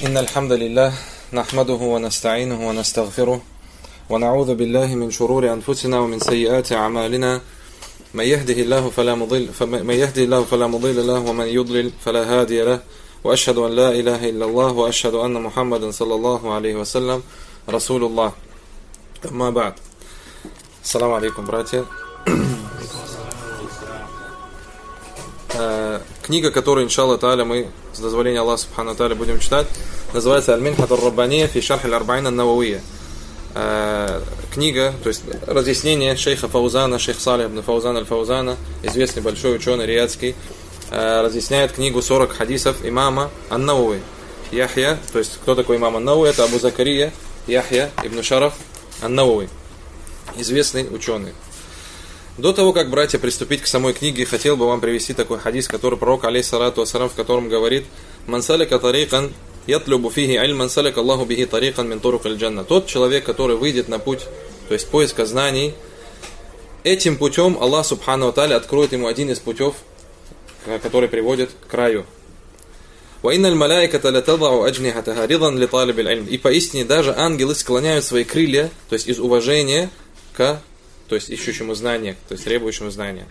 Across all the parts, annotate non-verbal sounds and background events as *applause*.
إن الحمد لله نحمده ونستعينه ونستغفره ونعوذ بالله من شرور أنفسنا ومن سيئات أعمالنا. من يهده الله فلا مضل فمن يهده الله فلا مضل له ومن يضلل فلا هادي له. وأشهد أن لا إله إلا الله وأشهد أن محمدا صلى الله عليه وسلم رسول الله. أما بعد. السلام عليكم براتي Книга, которую, иншалла та'аля, мы с дозволения Аллаха Субхану та'аля будем читать, называется Аль-Минхат ар-Раббания фи шарх аль-Арбаин ан-Нававия. Книга, то есть разъяснение шейха Фаузана, шейх Салих ибн Фаузан аль-Фаузана, известный большой ученый риядский, разъясняет книгу 40 хадисов имама Ан-Навави. Яхья, то есть кто такой имам Ан-Навави? Это Абу Закария Яхья ибн Шараф Ан-Навави, известный ученый. До того, как, братья, приступить к самой книге, хотел бы вам привести такой хадис, который пророк, алейхиссалату ассалам, в котором говорит «Мансалика тарикан ятлюбу фихи аль мансалик Аллаху бихи тарикан мин турук аль Тот человек, который выйдет на путь, то есть поиска знаний, этим путем Аллах Субхану Таля откроет ему один из путев, который приводит к краю. وَإِنَّ الْمَلَائِكَةَ لَتَضَعُ أَجْنِحَتَهَا رِضًا لِطَالِبِ الْعِلْمِ И поистине даже ангелы склоняют свои крылья, то есть из уважения к то есть ищущему знания, то есть требующему знания.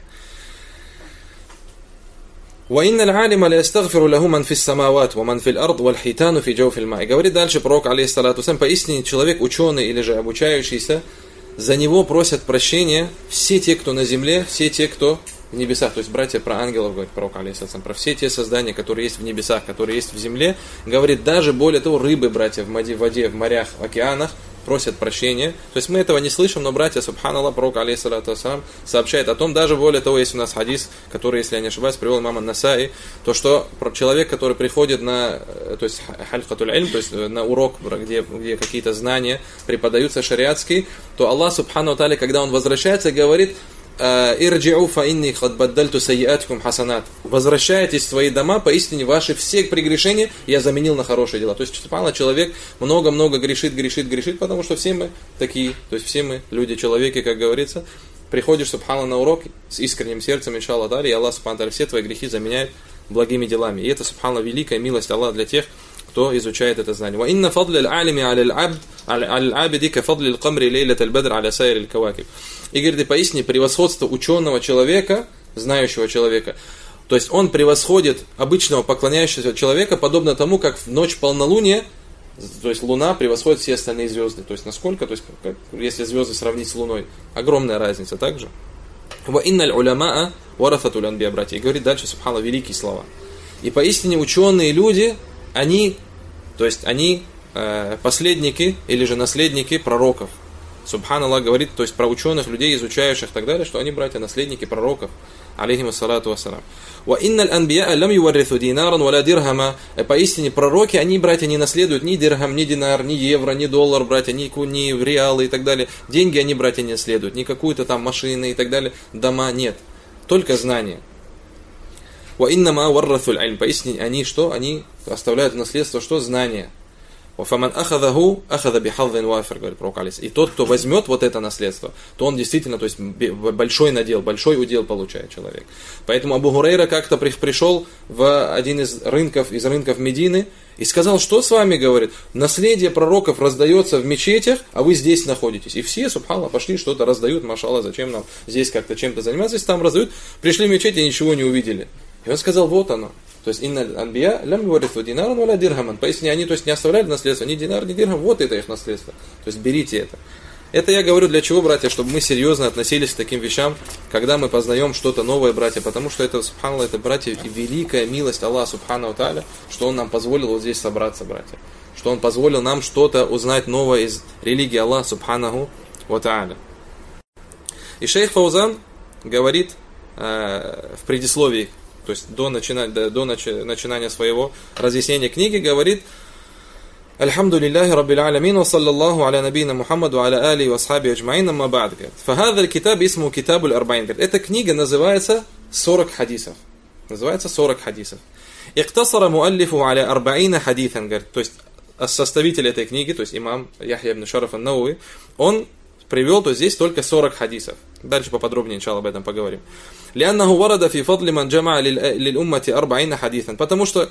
وإن العالم لا يستغفر له من في السماوات ومن في الأرض والحيتان في جوف الماء. Говорит дальше пророк, алейхиссалату сам, поистине человек, ученый или же обучающийся, за него просят прощения все те, кто на земле, все те, кто в небесах. То есть братья про ангелов говорит пророк, алейхиссалату про все те создания, которые есть в небесах, которые есть в земле. Говорит, даже более того, рыбы, братья, в воде, в морях, в океанах, просят прощения. То есть мы этого не слышим, но братья, субханаллах, пророк, алейхиссалату сообщает о том, даже более того, есть у нас хадис, который, если я не ошибаюсь, привел мама Насаи, то что человек, который приходит на, то есть халькатуль то есть на урок, где, где какие-то знания преподаются шариатские, то Аллах, субхану таля, когда он возвращается, говорит, «Ирджиу фа инни хад баддальту сайятикум хасанат». Возвращайтесь в свои дома, поистине ваши все прегрешения я заменил на хорошие дела. То есть, субханаллах, человек много-много грешит, грешит, грешит, потому что все мы такие, то есть все мы люди, человеки, как говорится. Приходишь, субхана, на урок с искренним сердцем, иншаллах, дали, и Аллах, субхана, все твои грехи заменяет благими делами. И это, субхана, великая милость Аллаха для тех, кто изучает это знание. «Инна фадлил алими аль-абди ка фадлил камри лейлят аль-бадр аля сайр кавакиб». И говорит, и поясни, превосходство ученого человека, знающего человека, то есть он превосходит обычного поклоняющегося человека, подобно тому, как в ночь полнолуния, то есть Луна превосходит все остальные звезды. То есть насколько, то есть как, если звезды сравнить с Луной, огромная разница также. «Ваинналь уляма варафатулянбия, братья». И говорит дальше, субхана, великие слова. И поистине ученые люди они, то есть они э, последники или же наследники пророков. Субхан Аллах говорит, то есть про ученых, людей, изучающих и так далее, что они братья, наследники пророков. Алейхим ассалату вассалам. Ва инналь анбия лам юварриту динаран валя дирхама. Поистине пророки, они, братья, не наследуют ни дирхам, ни динар, ни евро, ни доллар, братья, ни, ни реалы и так далее. Деньги они, братья, не наследуют. Ни какую-то там машины и так далее. Дома нет. Только знания. Иннама варратуль альм. Поистине они что? Они оставляют в наследство что? Знания. Фаман ахадаху ахада бихалдин вафер, говорит пророк Алис. И тот, кто возьмет вот это наследство, то он действительно, то есть большой надел, большой удел получает человек. Поэтому Абу Гурейра как-то пришел в один из рынков, из рынков Медины, и сказал, что с вами, говорит, наследие пророков раздается в мечетях, а вы здесь находитесь. И все, субхана, пошли что-то раздают, машалла, зачем нам здесь как-то чем-то заниматься, если там раздают, пришли в мечеть и ничего не увидели. И он сказал, вот оно. То есть, инна анбия лям юварифу динаран валя дирхаман. Поясни, они то есть, не оставляли наследство, ни динар, ни дирхам, вот это их наследство. То есть, берите это. Это я говорю для чего, братья, чтобы мы серьезно относились к таким вещам, когда мы познаем что-то новое, братья, потому что это, субханаллах, это, братья, великая милость Аллаха, субхану та'аля, что Он нам позволил вот здесь собраться, братья. Что Он позволил нам что-то узнать новое из религии Аллаха, субханаху ва та'аля. И шейх Фаузан говорит э, в предисловии то есть до, начина, до, до начинания своего разъяснения книги, говорит раббил аламин ва саллаллаху аля набийна Мухаммаду ва аля али ва асхаби аджмаин амма ба'д. Фахадha китаб исму китабуль арбаин. Эта книга называется 40 хадисов. Называется 40 хадисов. Иктасара муаллифу аля арбаина хадитhan. То есть составитель этой книги, то есть имам Яхья ибн Шараф ан он привел, то здесь только 40 хадисов. Дальше поподробнее, иншаллах, об этом поговорим. Ляннаху варада фи фадли ман джама лил уммати хадисан. Потому что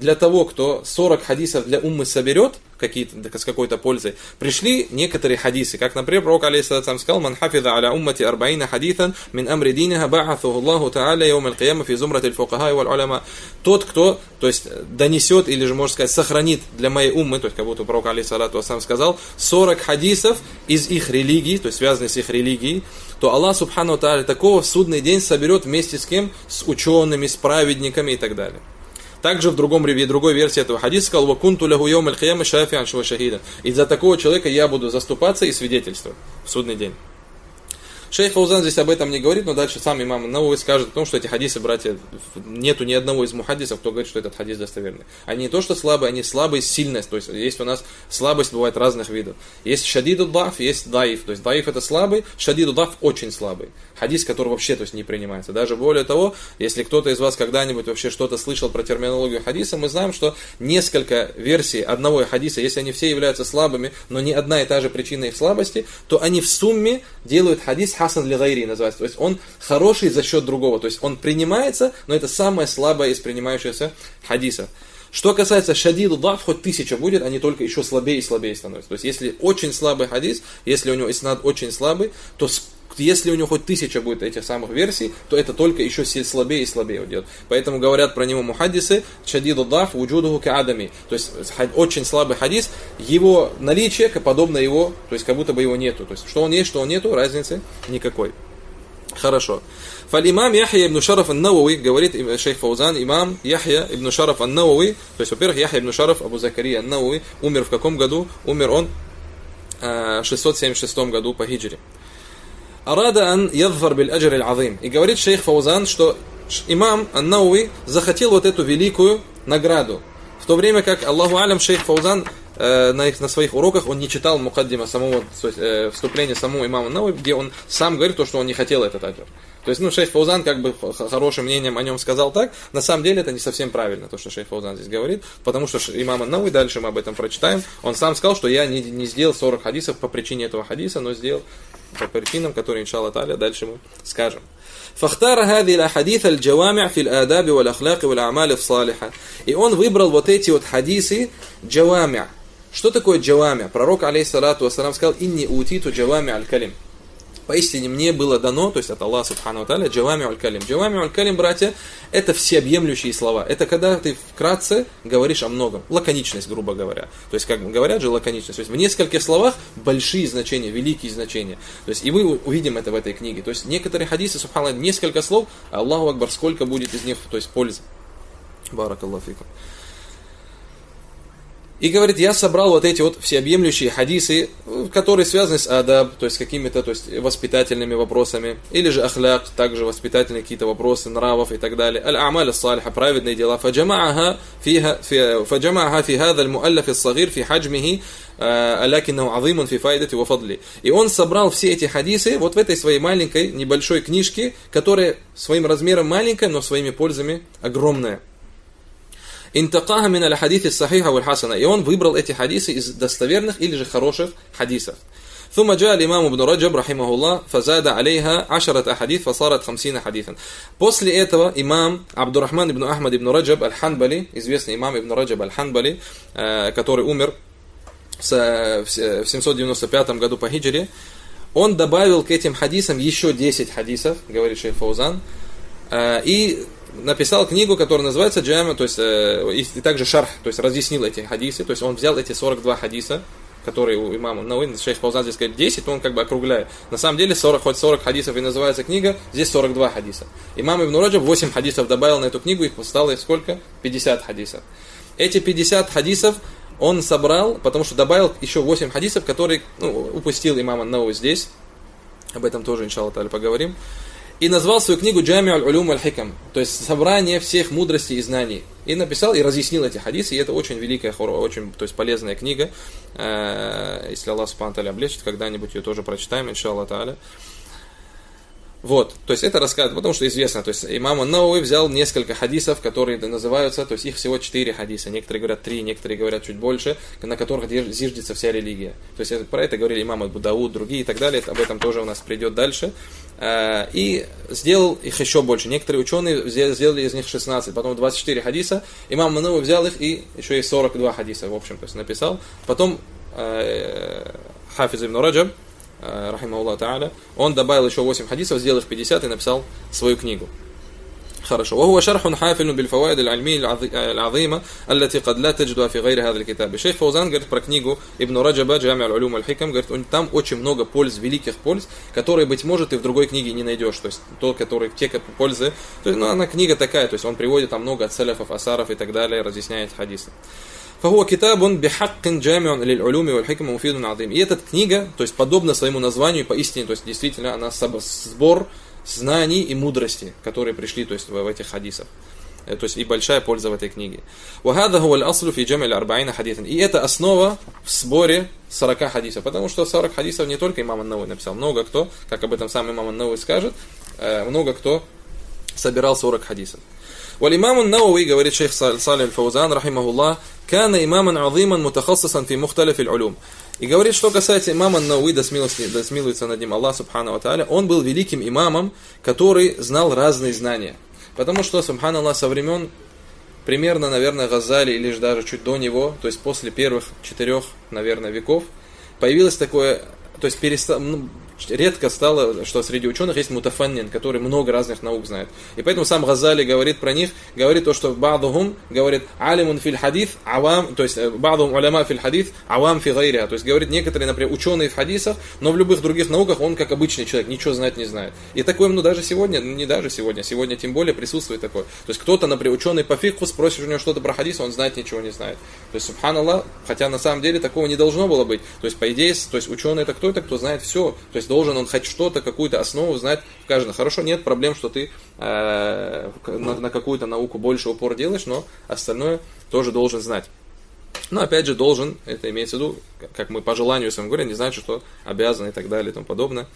для того, кто 40 хадисов для уммы соберет, какие-то, с какой-то пользой, пришли некоторые хадисы. Как, например, пророк алейсалатам сказал, «Ман хафиза аля уммати арбаина хадисан мин амри диниха ба'атхуху Аллаху та'аля яум аль-кияма фи зумрат аль-фукаха и валь-уляма». Тот, кто, то есть, донесет или же, можно сказать, сохранит для моей уммы, то есть, как будто пророк алейсалату сказал, 40 хадисов из их религии, то есть, связанных с их религией, то Аллах, субхану та'аля, такого в судный день соберет вместе с кем? С учеными, с праведниками и так далее. Также в другом реве, другой версии этого хадиса сказал, «Вакунту лягу йом шафиан шахида». И за такого человека я буду заступаться и свидетельствовать в судный день. Шейх Фаузан здесь об этом не говорит, но дальше сам имам Науи скажет о том, что эти хадисы, братья, нету ни одного из мухаддисов, кто говорит, что этот хадис достоверный. Они не то, что слабые, они слабые, сильность. То есть есть у нас слабость бывает разных видов. Есть шадиду даф, есть даиф. То есть даиф это слабый, шадиду даф очень слабый. Хадис, который вообще то есть, не принимается. Даже более того, если кто-то из вас когда-нибудь вообще что-то слышал про терминологию хадиса, мы знаем, что несколько версий одного хадиса, если они все являются слабыми, но не одна и та же причина их слабости, то они в сумме делают хадис хасан для гайри называется. То есть он хороший за счет другого. То есть он принимается, но это самое слабое из принимающихся хадисов. Что касается шадиду даф, хоть тысяча будет, они только еще слабее и слабее становятся. То есть если очень слабый хадис, если у него иснад очень слабый, то если у него хоть тысяча будет этих самых версий, то это только еще слабее и слабее уйдет. Поэтому говорят про него мухаддисы, шадиду даф, уджудуху каадами. То есть очень слабый хадис, его наличие подобно его, то есть как будто бы его нету. То есть что он есть, что он нету, разницы никакой. Хорошо. Фалимам Яхья ибн Шараф ан-Науи, говорит шейх Фаузан, имам Яхья ибн Шараф ан-Науи, то есть, во-первых, Яхья ибн Шараф Абу Закария ан-Науи, умер в каком году? Умер он в 676 году по хиджре. Арада ан ядфар биль аджр азим. И говорит шейх Фаузан, что имам Ан-Науи захотел вот эту великую награду. В то время как, Аллаху алям, шейх Фаузан э, на, их, на своих уроках он не читал мукаддима самого э, вступления самого имама Науи, где он сам говорит то, что он не хотел этот аджр. То есть, ну, шейх Фаузан как бы хорошим мнением о нем сказал так, на самом деле это не совсем правильно, то, что шейх Фаузан здесь говорит, потому что имам Науи, дальше мы об этом прочитаем, он сам сказал, что я не, не сделал 40 хадисов по причине этого хадиса, но сделал по причинам, которые, иншалла таля, дальше мы скажем. Фахтар хади ла хадис аль джавами фил адаби вал ахлаки вал амали в салиха. И он выбрал вот эти вот хадисы джавами. Что такое джавами? Пророк, алейхиссалату вассалам, сказал, инни утиту джавами аль калим. Поистине мне было дано, то есть от Аллаха Субхану Таля, джавами аль-калим. Джавами аль-калим, братья, это всеобъемлющие слова. Это когда ты вкратце говоришь о многом. Лаконичность, грубо говоря. То есть, как говорят же, лаконичность. То есть, в нескольких словах большие значения, великие значения. То есть, и мы увидим это в этой книге. То есть, некоторые хадисы, Субхану несколько слов, Аллаху Акбар, сколько будет из них, то есть, пользы. Баракаллаху фикум. И говорит, я собрал вот эти вот всеобъемлющие хадисы, которые связаны с адаб, то есть какими-то то есть, воспитательными вопросами, или же ахляк, также воспитательные какие-то вопросы, нравов и так далее. Аль-амаль салиха, праведные дела. Фаджамааха фи хада аль-муаллаф ас-сагир фи хаджмихи, алякиннау азимун фи файдати ва. И он собрал все эти хадисы вот в этой своей маленькой, небольшой книжке, которая своим размером маленькая, но своими пользами огромная. Интакаха мин аль-хадиthi сахиха валь хасана. И он выбрал эти хадисы из достоверных или же хороших хадисов. ثم جاء الإمام ابن رجب رحمه الله فزاد عليها عشرة أحاديث فصارت خمسين حديثا. После этого имам Абдурахман ибн Ахмад ибн Раджаб аль-Ханбали, известный имам ибн Раджаб аль-Ханбали, который умер в 795 году по хиджре, он добавил к этим хадисам еще 10 хадисов, говорит шейх Фаузан, и написал книгу, которая называется Джама, то есть э, и, и также шарх, то есть разъяснил эти хадисы, то есть он взял эти 42 хадиса, которые у имама Науин, шейх Фаузан здесь говорит 10, то он как бы округляет. На самом деле 40, хоть 40 хадисов и называется книга, здесь 42 хадиса. Имам Ибн Раджаб 8 хадисов добавил на эту книгу, их стало сколько? 50 хадисов. Эти 50 хадисов он собрал, потому что добавил еще 8 хадисов, которые ну, упустил имама Науи здесь. Об этом тоже, иншаллах, поговорим и назвал свою книгу Джами аль-Улюм аль-Хикам, то есть собрание всех мудростей и знаний. И написал и разъяснил эти хадисы, и это очень великая, очень то есть полезная книга. Э, если Аллах Субхану облегчит, когда-нибудь ее тоже прочитаем, иншаллах Та'аля. Вот, то есть это рассказывает, потому что известно, то есть имам Науи взял несколько хадисов, которые называются, то есть их всего четыре хадиса, некоторые говорят три, некоторые говорят чуть больше, на которых зиждется вся религия. То есть про это говорили имам Абу другие и так далее, об этом тоже у нас придет дальше. Э, и сделал их еще больше. Некоторые ученые сделали из них 16, потом 24 хадиса. Имам Науи взял их и еще и 42 хадиса, в общем, то есть написал. Потом э, Хафиз ибн Раджаб, Э, рахимахуллах та'аля, он добавил еще 8 хадисов, сделал их 50 и написал свою книгу. хорошо وهو شرح حافل بالفوائد العلمية العظيمة التي قد لا تجدها في غير هذا الكتاب. Шейх Фаузан говорит про книгу Ибн Раджаба Джами аль-Улюм аль-Хикам, говорит, там очень много польз, великих польз, которые, быть может, и в другой книге не найдешь. То есть, то, которые, те пользы, то есть, ну, она книга такая, то есть, он приводит там много от саляфов, асаров и так далее, разъясняет хадисы. Фахуа китабун бихаккин джамион лиль улюми валь хикма муфидун адым. И эта книга, то есть подобно своему названию поистине, то есть действительно она сбор знаний и мудрости, которые пришли то есть, в, в этих хадисах. Э, то есть и большая польза в этой книге. И это основа в сборе 40 хадисов. Потому что 40 хадисов не только имам Ан-Навой написал. Много кто, как об этом сам имам Ан-Навой скажет, э, много кто собирал 40 хадисов. Валимам Науи, говорит шейх Салим Фаузан, рахимахуллах, «Кана имаман азиман мутахассасан фи мухталифиль улюм». И говорит, что касается имама Науи, да, смилости, да смилуется над ним Аллах, субхану ва тааля, он был великим имамом, который знал разные знания. Потому что, субханаллах, со времен примерно, наверное, Газали или же даже чуть до него, то есть после первых четырех, наверное, веков, появилось такое, то есть перестал, ну, редко стало, что среди ученых есть мутафаннин, который много разных наук знает. И поэтому сам Газали говорит про них, говорит то, что бадухум, говорит алимун филь хадис, авам, то есть э, бадухум уляма филь хадис, авам фи гайриа. То есть говорит некоторые, например, ученые в хадисах, но в любых других науках он как обычный человек, ничего знать не знает. И такое, ну даже сегодня, ну не даже сегодня, сегодня тем более присутствует такое. То есть кто-то, например, ученый по фикху, спросишь у него что-то про хадис, он знает ничего не знает. То есть, субханаллах, хотя на самом деле такого не должно было быть. То есть, по идее, то есть ученый это кто это, кто знает все. То есть должен он хоть что-то, какую-то основу знать в каждом. Хорошо, нет проблем, что ты э, на, на какую-то науку больше упор делаешь, но остальное тоже должен знать. Но опять же должен, это имеется в виду, как мы по желанию своему говорим, не значит, что обязан и так далее и тому подобное.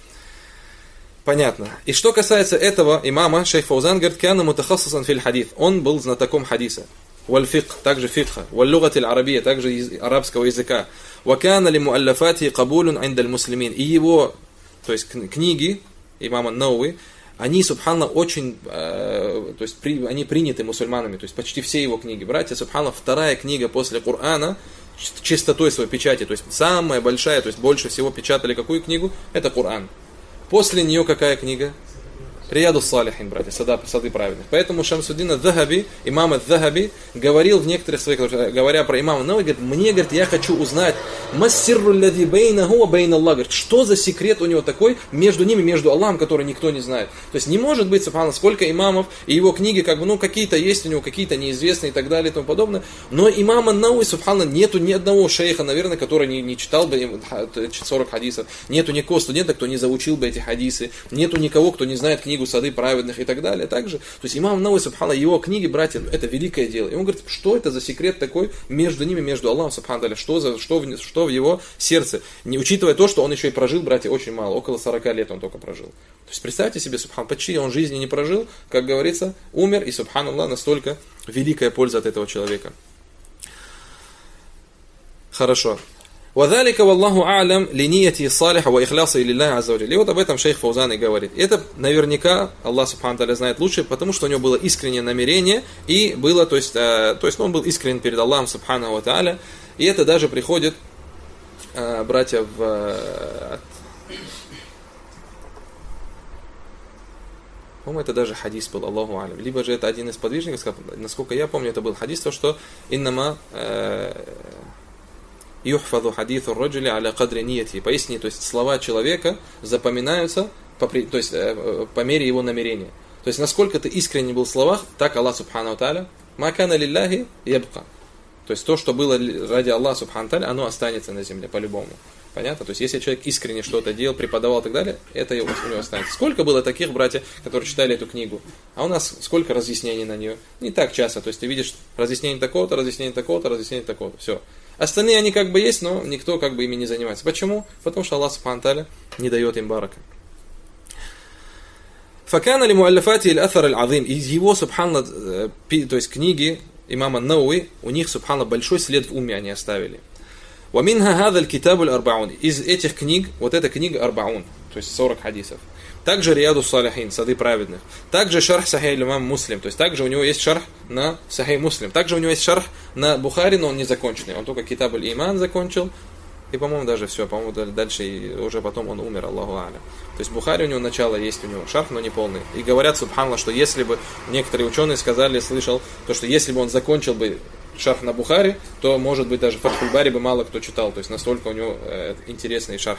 Понятно. И что касается этого имама, шейх Фаузан говорит, кяна мутахассасан филь хадис. Он был знатоком хадиса. والفقه также фикха, واللغة العربية также из арабского языка. وكان لمؤلفاته قبول عند المسلمين. И его, то есть книги имама Науи, они, субханна, очень, э, то есть при, они приняты мусульманами, то есть почти все его книги. Братья, субханна, вторая книга после Корана, чистотой своей печати, то есть самая большая, то есть больше всего печатали какую книгу? Это Коран. После нее какая книга? Рияду Салихин, братья, сады, сады праведных. Поэтому Шамсудин Захаби, имам Захаби, говорил в некоторых своих, говоря про имама Навы, говорит, мне, говорит, я хочу узнать, массирру лади бейна хуа бейна Аллах, говорит, что за секрет у него такой между ними, между Аллахом, который никто не знает. То есть не может быть, субхана, сколько имамов, и его книги, как бы, ну, какие-то есть у него, какие-то неизвестные и так далее и тому подобное, но имама Науи, субхана, нету ни одного шейха, наверное, который не, не читал бы 40 хадисов, нету никакого студента, кто не заучил бы эти хадисы, нету никого, кто не знает книгу книгу «Сады праведных» и так далее. Также, то есть имам Науи, субхана, его книги, братья, это великое дело. И он говорит, что это за секрет такой между ними, между Аллахом, субхана, что, за, что, в, что в его сердце. Не учитывая то, что он еще и прожил, братья, очень мало, около 40 лет он только прожил. То есть представьте себе, субхан, почти он жизни не прожил, как говорится, умер, и субхан Аллах настолько великая польза от этого человека. Хорошо. Вадалика валлаху алям линияти салиха ва ихляса и лилляхи. И вот об этом шейх Фаузан и говорит. Это наверняка Аллах Субхану знает лучше, потому что у него было искреннее намерение и было, то есть, э, то есть он был искренен перед Аллахом Субхану Ва И это даже приходит, э, братья, в, э, По-моему, это даже хадис был, Аллаху алям. Либо же это один из подвижников, насколько я помню, это был хадис, то, что иннама э, юхфаду хадиту роджили аля кадри нияти. Поясни, то есть слова человека запоминаются по, то есть, э, по мере его намерения. То есть насколько ты искренне был в словах, так Аллах Субхану Таля, макана лилляхи ябка. То есть то, что было ради Аллаха Субхану Таля, оно останется на земле по-любому. Понятно? То есть, если человек искренне что-то делал, преподавал и так далее, это у него останется. Сколько было таких братьев, которые читали эту книгу? А у нас сколько разъяснений на нее? Не так часто. То есть, ты видишь разъяснение такого-то, разъяснение такого-то, разъяснение такого-то. Все. Остальные они как бы есть, но никто как бы ими не занимается. Почему? Потому что Аллах Субхану не дает им барака. Факана ли муаллафати иль аthар аль азим. Из его, субханла, то есть книги имама Науи, у них, субханла, большой след в уме они оставили. Арбаун. Из этих книг, вот эта книга арбаун, то есть 40 хадисов. Также Рияду Салихин, Сады праведных. Также шарх Сахей Имам Муслим. То есть также у него есть шарх на Сахей Муслим. Также у него есть шарх на Бухари, но он не законченный. Он только Китабуль Иман закончил. И, по-моему, даже все, по-моему, дальше и уже потом он умер, Аллаху Аля. То есть Бухари у него начало есть у него шарх, но не полный. И говорят, субханла, что если бы некоторые ученые сказали, слышал, то что если бы он закончил бы шарх на Бухари, то, может быть, даже Фатхульбари бы мало кто читал. То есть настолько у него э, интересный шарх.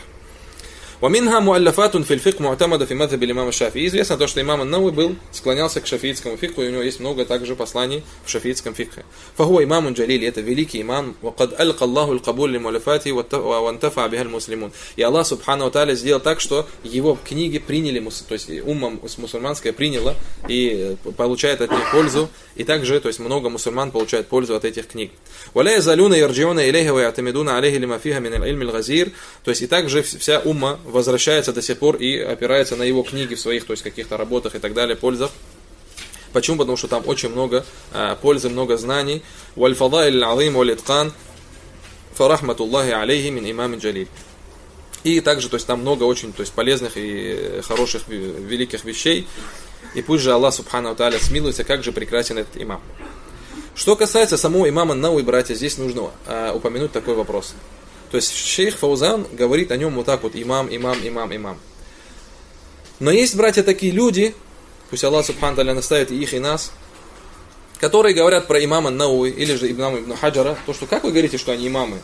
Ваминга муаллафатун фильфик муатамада фи мадхаб имама Шафи. Известно то, что имам Аннауи был, склонялся к шафиитскому фикху, и у него есть много также посланий в шафиитском фикхе. Фахуа имамун джалили, это великий имам, вакад алка Аллаху аль-кабул ли муаллафати вантафа бихаль муслимун. И Аллах, субхану таля, сделал так, что его книги приняли, то есть умма мусульманская приняла и э, получает от них пользу, и также, то есть много мусульман получает пользу от этих книг. Валя залюна ярджиона илейхи ва ятамидуна алейхи лимафиха мин аль-илми То есть и также вся умма возвращается до сих пор и опирается на его книги в своих, то есть каких-то работах и так далее, пользах. Почему? Потому что там очень много а, пользы, много знаний. Вальфадайль алим валиткан фарахматуллахи алейхи мин имам джалиль. И также, то есть там много очень то есть, полезных и хороших, великих вещей. И пусть же Аллах Субхану Тааля смилуется, как же прекрасен этот имам. Что касается самого имама Науи, братья, здесь нужно а, упомянуть такой вопрос. То есть шейх Фаузан говорит о нем вот так вот, имам, имам, имам, имам. Но есть, братья, такие люди, пусть Аллах Субхану Таля наставит и их, и нас, которые говорят про имама Науи или же имама Ибн Хаджара, то, что как вы говорите, что они имамы?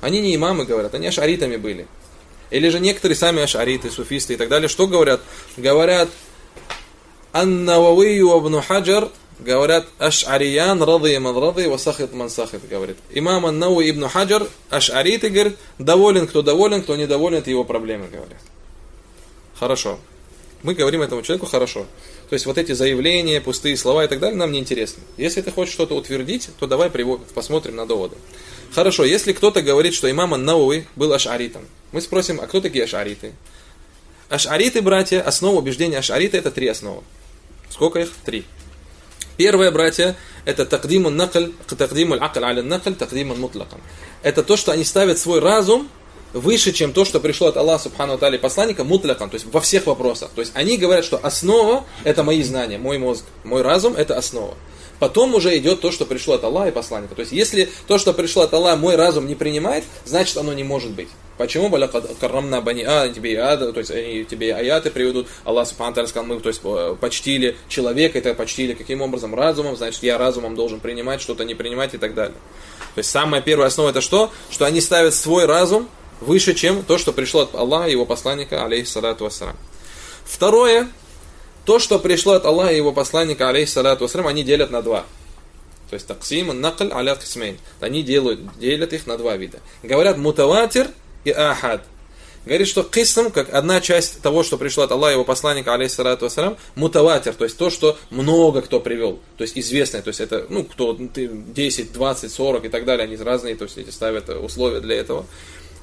Они не имамы, говорят, они ашаритами были. Или же некоторые сами ашариты, суфисты и так далее, что говорят? Говорят, Ан-Навави Ибн Хаджар говорят Аш'ариян рады ман рады васахит ман сахит, говорит. Имам Ан-Нау ибн Хаджар Аш'арит говорит, доволен кто доволен, кто недоволен, это его проблемы, говорят. Хорошо. Мы говорим этому человеку хорошо. То есть вот эти заявления, пустые слова и так далее нам не интересны. Если ты хочешь что-то утвердить, то давай посмотрим на доводы. Хорошо, если кто-то говорит, что имам Науи был ашаритом, мы спросим, а кто такие ашариты? Ашариты, братья, основа убеждения ашарита это три основы. Сколько их? Три. Первое, братья, это такдиму накль, такдиму акл аля накль, такдиму мутлакан. Это то, что они ставят свой разум выше, чем то, что пришло от Аллаха Субхану Тали посланника, мутлакан, то есть во всех вопросах. То есть они говорят, что основа это мои знания, мой мозг, мой разум это основа. Потом уже идет то, что пришло от Аллаха и посланника. То есть, если то, что пришло от Аллаха, мой разум не принимает, значит, оно не может быть. Почему? Баля каррамна бани а, тебе ада, то есть тебе аяты приведут. Аллах Субхану сказал, мы то есть, почтили человека, это почтили каким образом? Разумом, значит, я разумом должен принимать, что-то не принимать и так далее. То есть, самая первая основа это что? Что они ставят свой разум выше, чем то, что пришло от Аллаха и его посланника, алейхиссалату вассалам. Второе, то, что пришло от Аллаха и его посланника, алейхиссалату вассалам, они делят на два. То есть таксим, накль, аля кисмейн. Они делают, делят их на два вида. Говорят мутаватир и ахад. Говорит, что кисм, как одна часть того, что пришло от Аллаха и его посланника, алейхиссалату вассалам, мутаватир, то есть то, что много кто привел, то есть известное, то есть это, ну, кто 10, 20, 40 и так далее, они разные, то есть эти ставят условия для этого.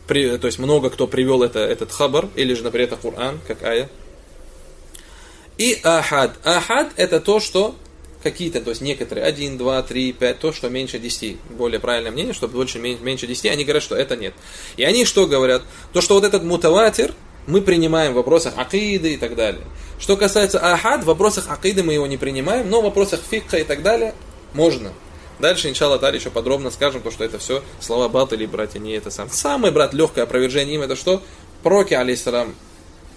При, то есть много кто привел это, этот хабар, или же, например, это Коран, как ая, и ахад. Ахад это то, что какие-то, то есть некоторые, 1, 2, 3, 5, то, что меньше 10. Более правильное мнение, что больше, меньше 10, они говорят, что это нет. И они что говорят? То, что вот этот мутаватир, мы принимаем в вопросах акиды и так далее. Что касается ахад, в вопросах акиды мы его не принимаем, но в вопросах фикха и так далее можно. Дальше, иншалла Таля, еще подробно скажем, то, что это все слова батали, братья, не это сам. Самый, брат, легкое опровержение им это что? Пророки, алейсалам,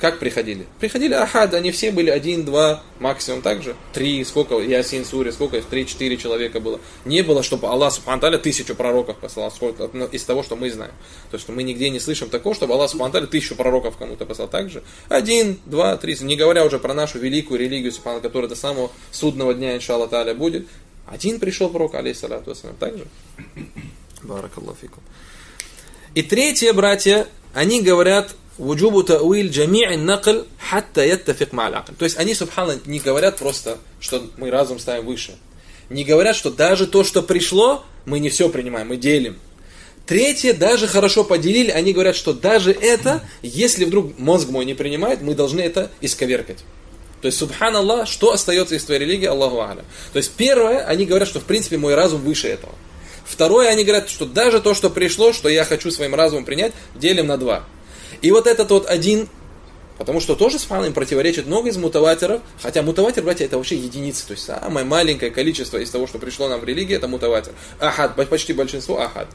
как приходили? Приходили ахад, они все были один, два, максимум также. Три, сколько, Ясин, Сури, сколько три-четыре человека было. Не было, чтобы Аллах Субханталя тысячу пророков послал, сколько, из того, что мы знаем. То есть, мы нигде не слышим такого, чтобы Аллах Субханталя тысячу пророков кому-то послал. Также один, два, три, не говоря уже про нашу великую религию, Субхан, которая до самого судного дня, иншаллах Таля, будет. Один пришел пророк, алейхиссалату вассалам, также. Баракаллаху И третье, братья, они говорят, вуджубу та'уиль джами'ин накл хатта яттафик ма'аль То есть они, субхана, не говорят просто, что мы разум ставим выше. Не говорят, что даже то, что пришло, мы не все принимаем, мы делим. Третье, даже хорошо поделили, они говорят, что даже это, если вдруг мозг мой не принимает, мы должны это исковеркать. То есть, субханаллах, что остается из твоей религии, Аллаху Аля. То есть, первое, они говорят, что в принципе мой разум выше этого. Второе, они говорят, что даже то, что пришло, что я хочу своим разумом принять, делим на два. И вот этот вот один, потому что тоже с им противоречит много из мутаватеров, хотя мутаватер, братья, это вообще единицы, то есть самое маленькое количество из того, что пришло нам в религии, это мутаватер. Ахад, почти большинство ахад.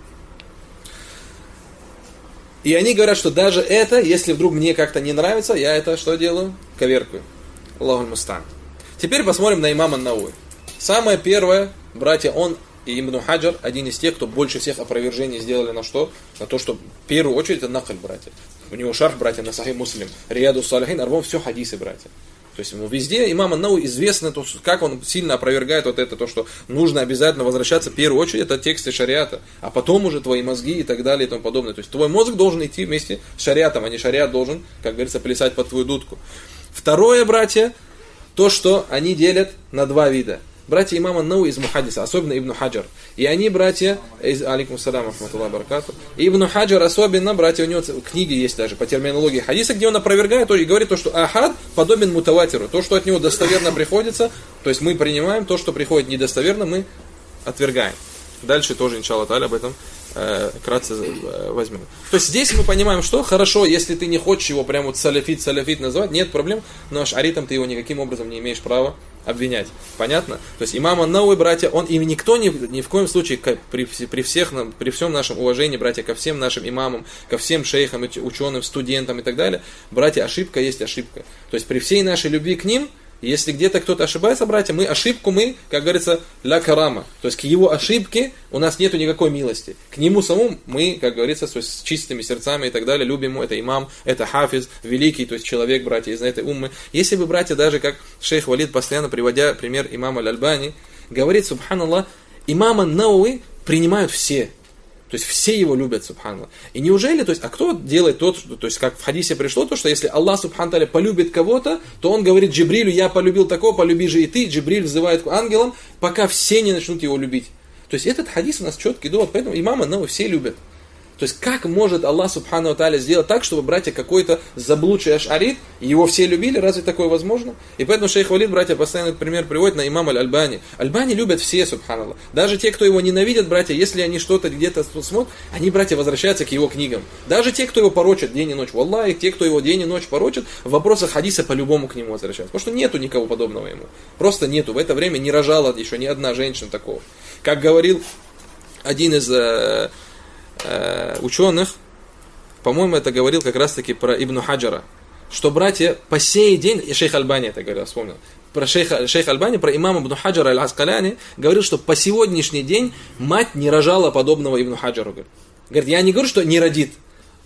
И они говорят, что даже это, если вдруг мне как-то не нравится, я это что делаю? Коверкую. Аллаху мустан. Теперь посмотрим на имама Науи. Самое первое, братья, он и Ибн Хаджар один из тех, кто больше всех опровержений сделали на что? На то, что в первую очередь это накаль, братья. У него шарф, братья, на Сахи Муслим. Риаду Салихин, арбом все хадисы, братья. То есть ему везде имам Аннау известно, то, как он сильно опровергает вот это, то, что нужно обязательно возвращаться в первую очередь, это тексты шариата, а потом уже твои мозги и так далее и тому подобное. То есть твой мозг должен идти вместе с шариатом, а не шариат должен, как говорится, плясать под твою дудку. Второе, братья, то, что они делят на два вида братья имама Нау из Мухадиса, особенно Ибн Хаджар. И они братья, из, алейкум салам, ахматуллах баракату. Ибн Хаджар особенно, братья, у него книги есть даже по терминологии хадиса, где он опровергает и говорит то, что ахад подобен мутаватеру. То, что от него достоверно приходится, то есть мы принимаем, то, что приходит недостоверно, мы отвергаем. Дальше тоже, иншаллах, об этом э, кратко э, возьмем. То есть здесь мы понимаем, что хорошо, если ты не хочешь его прям вот салафит, салафит называть, нет проблем, но ашаритом ты его никаким образом не имеешь права обвинять. Понятно? То есть имам Аннауи, братья, он им никто ни, ни в коем случае, при, при, всех, при всем нашем уважении, братья, ко всем нашим имамам, ко всем шейхам, ученым, студентам и так далее, братья, ошибка есть ошибка. То есть при всей нашей любви к ним, если где-то кто-то ошибается, братья, мы ошибку мы, как говорится, ля карама. То есть к его ошибке у нас нету никакой милости. К нему самому мы, как говорится, с чистыми сердцами и так далее, любим его. Это имам, это хафиз, великий, то есть человек, братья, из этой уммы. Если бы, братья, даже как шейх Валид, постоянно приводя пример имама Аль-Альбани, говорит, субханаллах, имама Науи принимают все. То есть все его любят, субханаллах. И неужели, то есть, а кто делает тот, то есть, как в хадисе пришло, то, что если Аллах, субхану полюбит кого-то, то он говорит Джибрилю, я полюбил такого, полюби же и ты. Джибриль взывает к ангелам, пока все не начнут его любить. То есть, этот хадис у нас четкий довод, поэтому имама, ну, все любят. То есть, как может Аллах Субхану Тааля сделать так, чтобы братья какой-то заблудший ашарит, его все любили, разве такое возможно? И поэтому шейх Валид, братья, постоянно этот пример приводит на имама Аль-Альбани. Альбани любят все, Субханаллах. Даже те, кто его ненавидят, братья, если они что-то где-то смотрят, они, братья, возвращаются к его книгам. Даже те, кто его порочат день и ночь, Валлах, те, кто его день и ночь порочат, в вопросах хадиса по-любому к нему возвращаются. Потому что нету никого подобного ему. Просто нету. В это время не рожала еще ни одна женщина такого. Как говорил один из э, ученых, по-моему, это говорил как раз-таки про Ибн Хаджара, что братья по сей день, и шейх Альбани это говорил, вспомнил, про шейха, шейх Альбани, про имама Ибн Хаджара Аль-Аскаляни, говорил, что по сегодняшний день мать не рожала подобного Ибн Хаджару. Говорит, я не говорю, что не родит,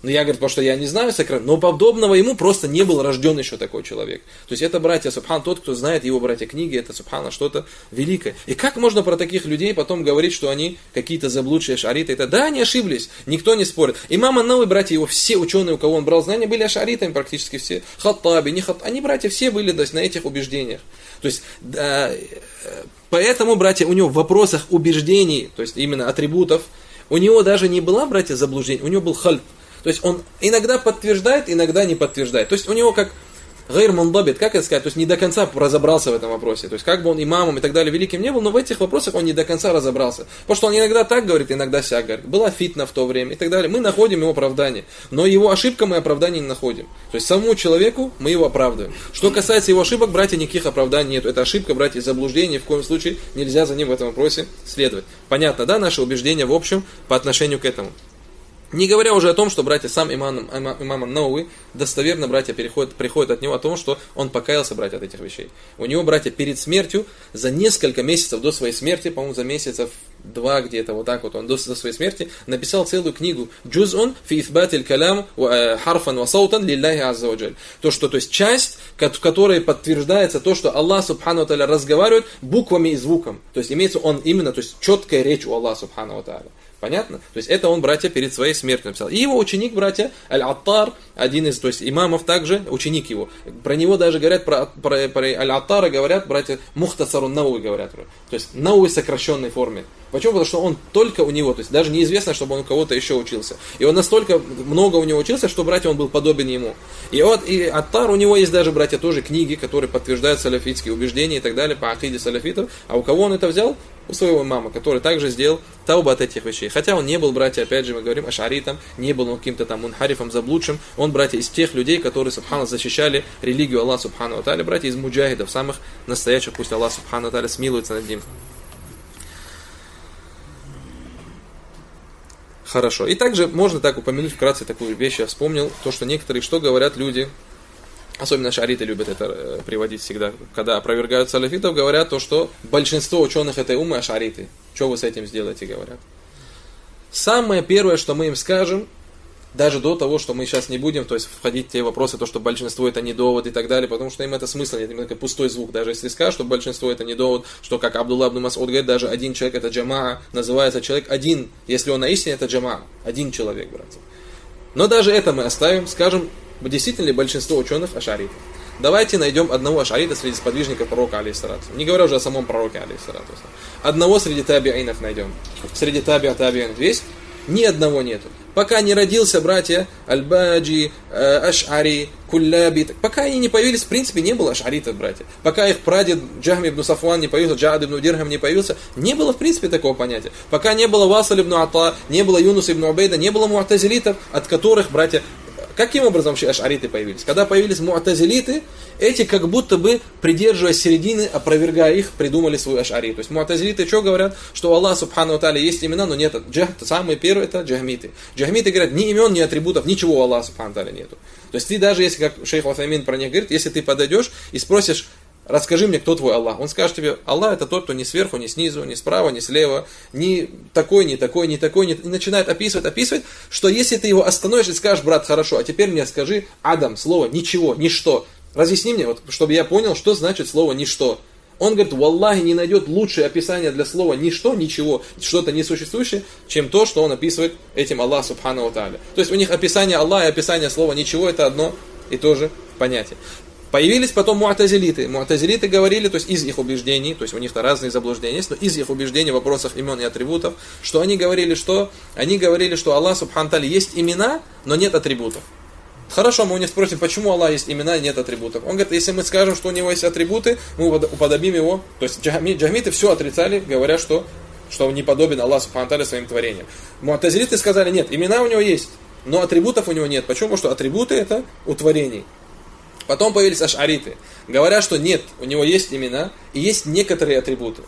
но я, говорю, потому что я не знаю сокрыто, но подобного ему просто не был рожден еще такой человек. То есть это братья Субхан, тот, кто знает его братья книги, это Субхана что-то великое. И как можно про таких людей потом говорить, что они какие-то заблудшие шариты? Это да, они ошиблись, никто не спорит. И мама Науи, братья его, все ученые, у кого он брал знания, были ашаритами практически все. Хаттаби, не хат... Они, братья, все были то на этих убеждениях. То есть, э, поэтому, братья, у него в вопросах убеждений, то есть именно атрибутов, у него даже не была, братья, заблуждение, у него был хальп. То есть он иногда подтверждает, иногда не подтверждает. То есть у него как Гайр Мандабит, как это сказать, то есть не до конца разобрался в этом вопросе. То есть как бы он имамом и так далее великим не был, но в этих вопросах он не до конца разобрался. Потому что он иногда так говорит, иногда сяк говорит. Была фитна в то время и так далее. Мы находим его оправдание. Но его ошибка мы оправдания не находим. То есть самому человеку мы его оправдываем. Что касается его ошибок, братья, никаких оправданий нет. Это ошибка, братья, заблуждение. В коем случае нельзя за ним в этом вопросе следовать. Понятно, да, наше убеждение в общем по отношению к этому. Не говоря уже о том, что братья сам имам, имам, имам Науи, достоверно братья переходят, приходят от него о том, что он покаялся, братья, от этих вещей. У него, братья, перед смертью, за несколько месяцев до своей смерти, по-моему, за месяцев два где-то, вот так вот, он до, до своей смерти, написал целую книгу «Джузун фи ифбатиль калям э, харфан ва саутан лилляхи аззаваджаль». То, что, то есть часть, в которой подтверждается то, что Аллах Субхану разговаривает буквами и звуком. То есть имеется он именно, то есть четкая речь у Аллаха Субхану Тааля. Понятно? То есть это он, братья, перед своей смертью написал. И его ученик, братья, Аль-Аттар, один из, то есть имамов также, ученик его. Про него даже говорят, про, про, про Аль-Аттара говорят, братья, Мухтасарун Науи говорят. То есть Науи в сокращенной форме. Почему? Потому что он только у него, то есть даже неизвестно, чтобы он у кого-то еще учился. И он настолько много у него учился, что братья он был подобен ему. И вот и Аттар, у него есть даже, братья, тоже книги, которые подтверждают салафитские убеждения и так далее по акиде салафитов. А у кого он это взял? У своего мамы, который также сделал тауба от этих вещей. Хотя он не был, братья, опять же, мы говорим, ашаритом, не был он каким-то там мунхарифом, заблудшим. Он, братья, из тех людей, которые, субхану, защищали религию Аллаха, субхану, братья, из муджахидов, самых настоящих, пусть Аллах, субхану, смилуется над ним. Хорошо. И также можно так упомянуть вкратце такую вещь, я вспомнил, то, что некоторые, что говорят люди, особенно шариты любят это э, приводить всегда, когда опровергают салафитов, говорят то, что большинство ученых этой умы ашариты. Что вы с этим сделаете, говорят. Самое первое, что мы им скажем, даже до того, что мы сейчас не будем, то есть входить в те вопросы, то, что большинство это не довод и так далее, потому что им это смысл нет, это пустой звук. Даже если скажешь, что большинство это не довод, что, как Абдулла Абду Масуд говорит, даже один человек это джама, называется человек один, если он на истине, это джама, один человек, братья. Но даже это мы оставим, скажем, действительно ли большинство ученых ашаритов. Давайте найдем одного ашарита среди сподвижников пророка, алейхиссалату. Не говоря уже о самом пророке, алейхиссалату. Одного среди табиаинов найдем. Среди табиа табиаинов есть? Ни одного нету. Пока не родился братья Аль-Баджи, э, Аш'ари, Кулляби, пока они не появились, в принципе, не было ашаритов, братья. Пока их прадед Джахми ибн Сафуан не появился, Джаад ибн Дирхам не появился, не было, в принципе, такого понятия. Пока не было Васаль ибн Ата, не было Юнус ибн Убейда, не было муатазилитов, от которых, братья, Каким образом вообще ашариты появились? Когда появились муатазилиты, эти как будто бы, придерживаясь середины, опровергая их, придумали свой ашари. То есть муатазилиты что говорят? Что у Аллаха Субхану Таля есть имена, но нет. Джах, самые первые это джахмиты. Джахмиты говорят, ни имен, ни атрибутов, ничего у Аллаха Субхану Таля нету. То есть ты даже, если, как шейх Вафамин про них говорит, если ты подойдешь и спросишь, расскажи мне, кто твой Аллах. Он скажет тебе, Аллах это тот, кто ни сверху, ни снизу, ни справа, ни слева, ни такой, ни такой, ни такой, ни... и начинает описывать, описывать, что если ты его остановишь и скажешь, брат, хорошо, а теперь мне скажи, Адам, слово, ничего, ничто. Разъясни мне, вот, чтобы я понял, что значит слово ничто. Он говорит, в Аллахе не найдет лучшее описание для слова ничто, ничего, что-то несуществующее, чем то, что он описывает этим Аллах Субхану Тааля. То есть у них описание Аллаха и описание слова ничего это одно и то же понятие. Появились потом муатазилиты. Муатазилиты говорили, то есть из их убеждений, то есть у них-то разные заблуждения есть, но из их убеждений в вопросах имен и атрибутов, что они говорили, что они говорили, что Аллах Субхан Тали есть имена, но нет атрибутов. Хорошо, мы у них спросим, почему Аллах есть имена и нет атрибутов. Он говорит, если мы скажем, что у него есть атрибуты, мы уподобим его. То есть джахмиты все отрицали, говоря, что, что он не подобен Аллаху Субхану своим творениям. Муатазилиты сказали, нет, имена у него есть, но атрибутов у него нет. Почему? Потому что атрибуты это у творений. Потом появились ашариты. Говорят, что нет, у него есть имена и есть некоторые атрибуты.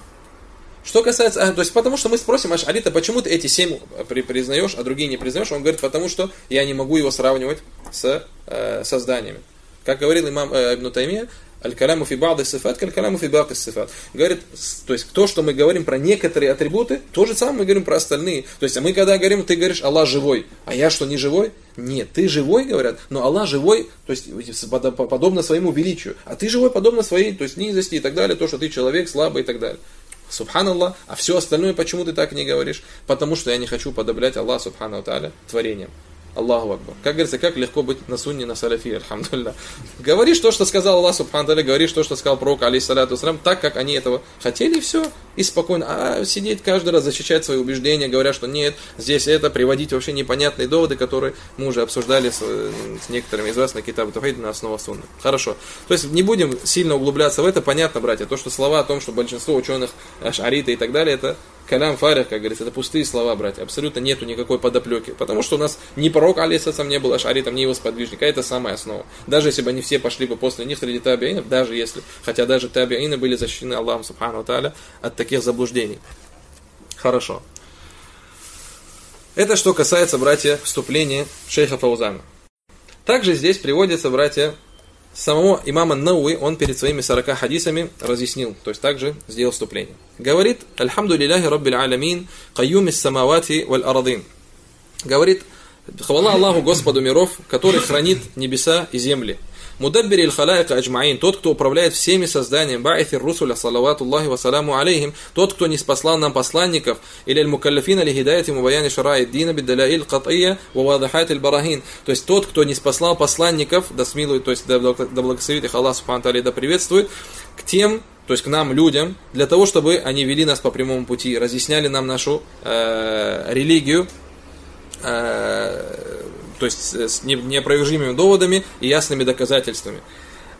Что касается, то есть потому что мы спросим Ашарита, почему ты эти семь признаешь, а другие не признаешь, он говорит, потому что я не могу его сравнивать с э, созданиями. Как говорил имам э, Ибн Таймия, Аль-каляму фи сифат, каль-каляму фи сифат. Говорит, то есть то, что мы говорим про некоторые атрибуты, то же самое мы говорим про остальные. То есть а мы когда говорим, ты говоришь, Аллах живой, а я что, не живой? Нет, ты живой, говорят, но Аллах живой, то есть подобно своему величию. А ты живой подобно своей, то есть низости и так далее, то, что ты человек слабый и так далее. Субханаллах, а все остальное почему ты так не говоришь? Потому что я не хочу подоблять Аллах, Субхану Тааля, творением. Аллаху Акбар. Как говорится, как легко быть на сунне, на салафи, альхамдулля. Говоришь то, что сказал Аллах Субхану говоришь то, что сказал пророк, алейхиссалату салям, так, как они этого хотели, и все, и спокойно. А сидеть каждый раз, защищать свои убеждения, говоря, что нет, здесь это, приводить вообще непонятные доводы, которые мы уже обсуждали с, с некоторыми из вас на Китабу Тухайд на основу сунны. Хорошо. То есть не будем сильно углубляться в это, понятно, братья, то, что слова о том, что большинство ученых, ашариты и так далее, это калям фарих, как говорится, это пустые слова, братья. Абсолютно нету никакой подоплеки. Потому что у нас ни пророк Алисасам не был ашаритом, ни его сподвижник, а это самая основа. Даже если бы они все пошли бы после них среди табиинов, даже если, хотя даже табиины были защищены Аллахом Субхану Тааля от заблуждений. Хорошо. Это что касается, братья, вступления шейха Фаузана. Также здесь приводится, братья, самого имама Науи, он перед своими 40 хадисами разъяснил, то есть также сделал вступление. Говорит, Альхамду лилляхи Раббил Алямин, Каюми самавати валь арадин. Говорит, хвала Аллаху Господу миров, который хранит небеса и земли. Мудаббир иль халайка аджмаин, тот, кто управляет всеми созданиями, ба'ифир русуля, салавату Аллахи вассаламу алейхим, тот, кто не спаслал нам посланников, или аль мукаллафина ли хидаяти мубаяни шараи дина биддаляиль кат'ия ва вадахат иль барахин. То есть тот, кто не спаслал посланников, да смилует, то есть да благословит их Аллах Субхану да приветствует, к тем то есть к нам, людям, для того, чтобы они вели нас по прямому пути, разъясняли нам нашу э, религию, э, то есть с неопровержимыми доводами и ясными доказательствами.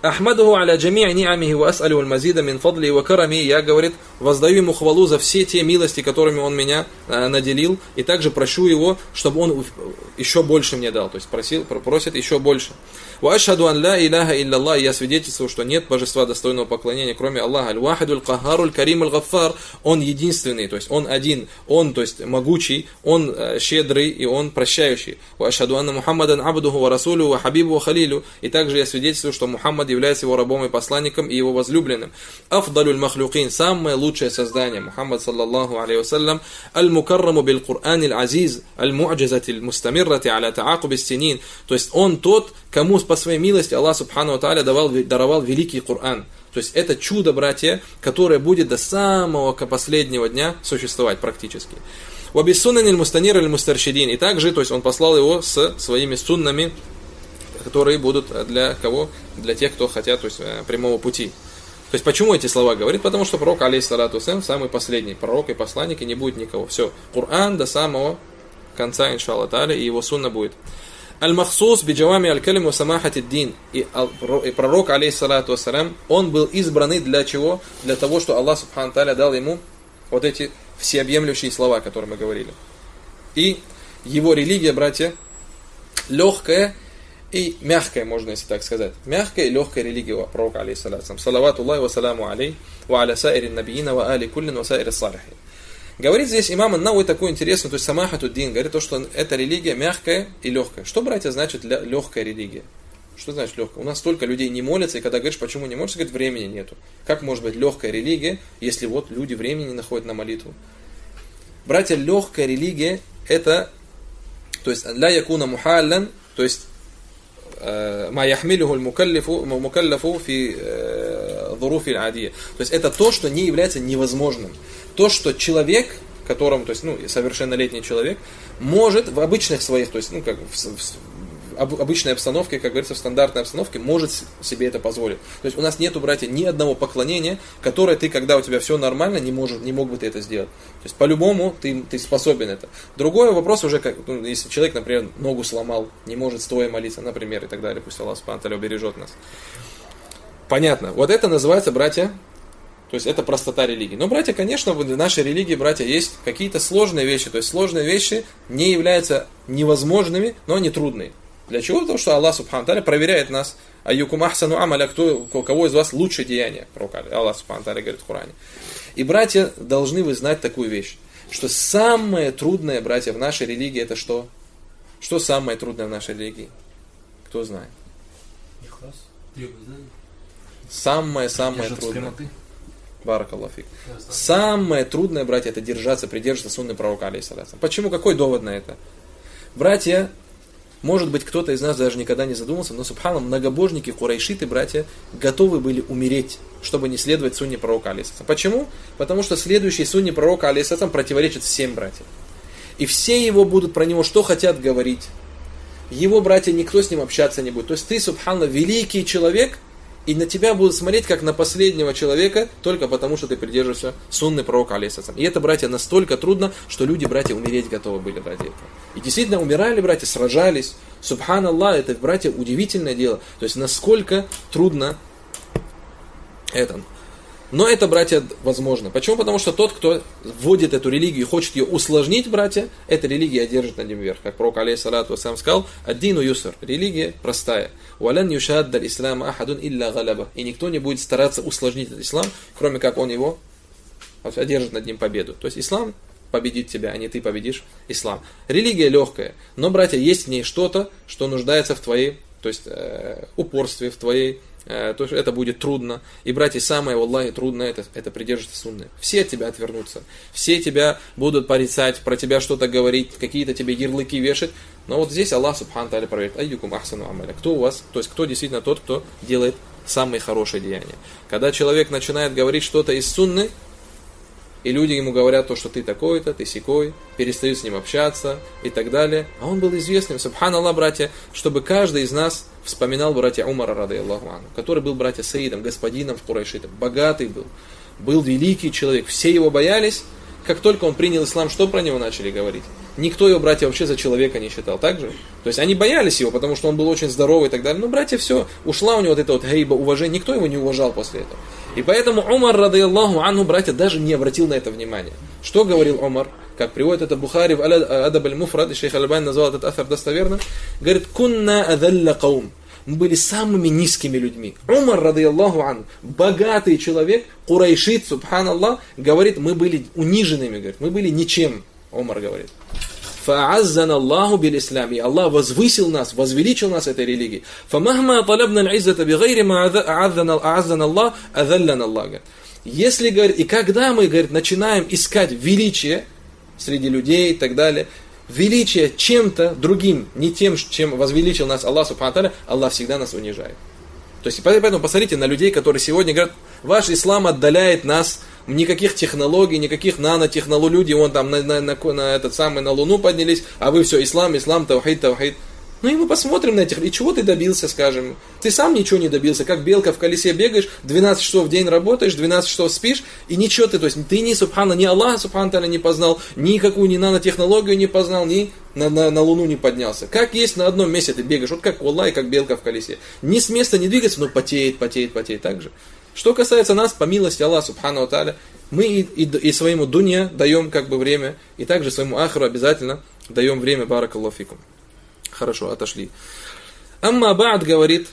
Ахмадуху аля джами'а ни'амихи ва ас'алю аль-мазида мин фадли ва карами. Я, говорит, воздаю ему хвалу за все те милости, которыми он меня э, наделил, и также прошу его, чтобы он еще больше мне дал. То есть просил, просит еще больше. Ва ашхаду ан ла илляха илlallah. Я свидетельствую, что нет божества достойного поклонения, кроме Аллаха. Аль-вахиду аль-кахару аль-карим аль-гаффар. Он единственный, то есть он один, он, то есть могучий, он э, щедрый и он прощающий. Ва ашхаду анна Мухаммадан абдуху ва расулю ва хабибу халилю. И также я свидетельствую, что Мухаммад является его рабом и посланником и его возлюбленным. Афдалюль махлюкин, самое лучшее создание, Мухаммад саллаллаху алейhi вассалям, аль-мукарраму бил Кур'ан аль-азиз, аль-му'джазати аль-мустамиррати аля та'акуб. То есть он тот, кому по своей милости Аллах Субхану Тааля давал, даровал великий Коран. То есть это чудо, братья, которое будет до самого последнего дня существовать практически. Вабиссунан мустанир аль мустаршидин. И также, то есть он послал его с своими суннами, которые будут для кого? Для тех, кто хотят то есть, э, прямого пути. То есть почему эти слова говорит? Потому что пророк, алейхиссалату сэм, самый последний пророк и посланник, и не будет никого. Все, Коран до самого конца, иншаллах и его сунна будет. Аль-Махсус биджавами аль-калим самахати дин. И пророк, алейхиссалату вассалям, он был избранный для чего? Для того, что Аллах Субхану Таля дал ему вот эти всеобъемлющие слова, которые мы говорили. И его религия, братья, легкая и мягкая, можно если так сказать. Мягкая и легкая религия пророка, алейхиссалату Салавату Аллаху ва саламу алей, ва аля саири набиина, ва али куллин, ва саири салихин. Говорит здесь имам Аннауи такой интересный, то есть самахату дин, говорит то, что эта религия мягкая и легкая. Что, братья, значит легкая религия? Что значит легкая? У нас столько людей не молятся, и когда говоришь, почему не молятся, говорит, времени нету. Как может быть легкая религия, если вот люди времени не находят на молитву? Братья, легкая религия, это, то есть, ля якуна мухаллан, то есть, ма яхмилюху мукаллафу фи ظروف العادية. То есть это то, что не является невозможным то, что человек, которым, то есть, ну, совершеннолетний человек, может в обычных своих, то есть, ну, как в, в обычной обстановке, как говорится, в стандартной обстановке, может себе это позволить. То есть у нас нету, братья, ни одного поклонения, которое ты, когда у тебя все нормально, не, может, не мог бы ты это сделать. То есть по-любому ты, ты способен это. Другой вопрос уже, как, ну, если человек, например, ногу сломал, не может стоя молиться, например, и так далее, пусть Аллах Спанталя убережет нас. Понятно. Вот это называется, братья, то есть это простота религии. Но, братья, конечно, в нашей религии, братья, есть какие-то сложные вещи. То есть сложные вещи не являются невозможными, но не трудные. Для чего? Потому что Аллах Субхану проверяет нас. Аюкум ахсану амаля, кто, у кого из вас лучше деяние. Аллах Субхану говорит в Коране. И, братья, должны вы знать такую вещь, что самое трудное, братья, в нашей религии это что? Что самое трудное в нашей религии? Кто знает? Самое-самое трудное. Баракаллафик. Самое трудное, братья, это держаться, придерживаться сунны пророка, алейхиссалям. Почему? Какой довод на это? Братья, может быть, кто-то из нас даже никогда не задумался, но, субхану, многобожники, курайшиты, братья, готовы были умереть, чтобы не следовать сунне пророка, алейхиссалям. Почему? Потому что следующий сунне пророка, алейхиссалям, противоречит всем братьям. И все его будут про него что хотят говорить. Его братья, никто с ним общаться не будет. То есть ты, субхану, великий человек, и на тебя будут смотреть как на последнего человека, только потому, что ты придерживаешься сунны пророка, алейсасам. И это, братья, настолько трудно, что люди, братья, умереть готовы были ради этого. И действительно умирали, братья, сражались. Субханаллах, это, братья, удивительное дело. То есть, насколько трудно это. Но это, братья, возможно. Почему? Потому что тот, кто вводит эту религию и хочет ее усложнить, братья, эта религия держит над ним верх. Как пророк, алейхиссалату сам сказал, «Аддину юср» – религия простая. «Валян юшадда ислам ахадун илля галаба» И никто не будет стараться усложнить этот ислам, кроме как он его одержит над ним победу. То есть ислам победит тебя, а не ты победишь ислам. Религия легкая, но, братья, есть в ней что-то, что нуждается в твоей, то есть э, упорстве, в твоей Э, то это будет трудно. И, братья, самое, Аллахе, трудное это, это придерживаться сунны. Все от тебя отвернутся. Все тебя будут порицать, про тебя что-то говорить, какие-то тебе ярлыки вешать. Но вот здесь Аллах, Субхан Таля, проверит, айюкум ахсану амаля. Кто у вас? То есть, кто действительно тот, кто делает самые хорошие деяния. Когда человек начинает говорить что-то из сунны, и люди ему говорят то, что ты такой-то, ты секой, перестают с ним общаться и так далее. А он был известным, субханаллах, братья, чтобы каждый из нас вспоминал братья Умара, рады Аллаху который был братья Саидом, господином в Курайшите, богатый был, был великий человек, все его боялись, как только он принял ислам, что про него начали говорить? Никто его, братья, вообще за человека не считал, так же? То есть они боялись его, потому что он был очень здоровый и так далее. Но, братья, все, ушла у него вот эта вот гейба, уважение, никто его не уважал после этого. И поэтому Умар, рады Аллаху анhu, братья, даже не обратил на это внимания. Что говорил Умар? Как приводит это Бухари в Адаб аль-Муфрад, и шейх Аль-Байн назвал этот афер достоверно, говорит, «Кунна адалля каум» были самыми низкими людьми. Умар, рады Аллаху ан, богатый человек, курайшит, субханаллах, говорит, мы были униженными, говорит, мы были ничем, Умар говорит. فَأَعَزَّنَ اللَّهُ بِالْإِسْلَامِ И Аллах возвысил нас, возвеличил нас этой религией. فَمَهْمَا طَلَبْنَا الْعِزَّةَ بِغَيْرِ مَا أَعَزَّنَ اللَّهُ أَذَلَّنَ اللَّهُ Если, говорит, и когда мы, говорит, начинаем искать величие среди людей и так далее, величие чем-то другим, не тем, чем возвеличил нас Аллах Субхану Аллах всегда нас унижает. То есть, поэтому посмотрите на людей, которые сегодня говорят, ваш ислам отдаляет нас, никаких технологий, никаких нанотехнологий, люди вон там на, на, на, на этот самый, на Луну поднялись, а вы все, ислам, ислам, таухид, таухид. Ну и мы посмотрим на этих, и чего ты добился, скажем. Ты сам ничего не добился, как белка в колесе бегаешь, 12 часов в день работаешь, 12 часов спишь, и ничего ты, то есть ты ни Субхана, ни Аллаха Субхана не познал, никакую ни нанотехнологию не познал, ни на, на, на Луну не поднялся. Как есть на одном месте ты бегаешь, вот как Аллах и как белка в колесе. Ни с места не двигается, но потеет, потеет, потеет так же. Что касается нас, по милости Аллаха Субхану Таля, мы и, и, и своему дунья даем как бы время, и также своему ахру обязательно даем время, баракаллафикум. Хорошо, отошли. Амма Ба'д говорит,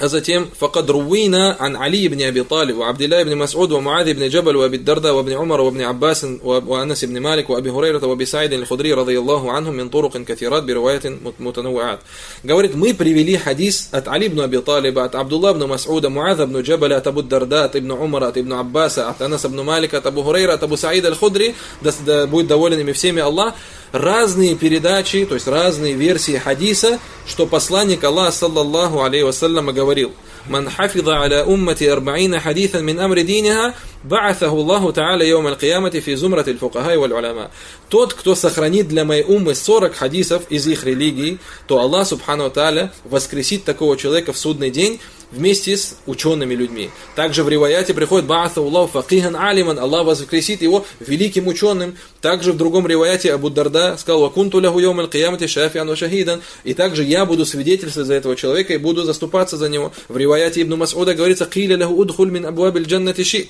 А затем فقد روينا عن علي بن أبي طالب وعبد الله بن مسعود ومعاذ بن جبل وأبي الدرداء وابن عمر وابن عباس وأنس بن مالك وأبي هريرة وأبي سعيد الخدري رضي الله عنهم من طرق كثيرات بروايات متنوعات. Говорит, мы привели хадис от Али бн Аби Талиба, от Абдулла бн Мас'уда, Муаза бн Джабаля, от Абу Дарда, от Ибн Умара, от Ибн Аббаса, от Анаса бн Малика, от Абу Хурейра, от Абу Саида аль-Худри, да, да будет доволен ими всеми Аллах, разные передачи, то есть разные версии хадиса, что посланник Аллаха, саллаллаху алейхи вассаляма, говорил, من حفظ على أمتي أربعين حديثا من أمر دينها بعثه الله تعالى يوم القيامة في زمرة الفقهاء والعلماء Тот, кто сохранит для моей уммы 40 хадисов из их религии, то Аллах, субхану та'аля, воскресит такого человека в судный день вместе с учеными людьми. Также в риваяте приходит Ба'ата Аллаху факихан алиман, Аллах воскресит его великим ученым. Также в другом риваяте Абу Дарда сказал, вакунту ляху йом аль киямати шафиан шахидан. И также я буду свидетельствовать за этого человека и буду заступаться за него. В риваяте Ибн Мас'уда говорится, киля ляху удхуль мин абуабиль джаннати шит.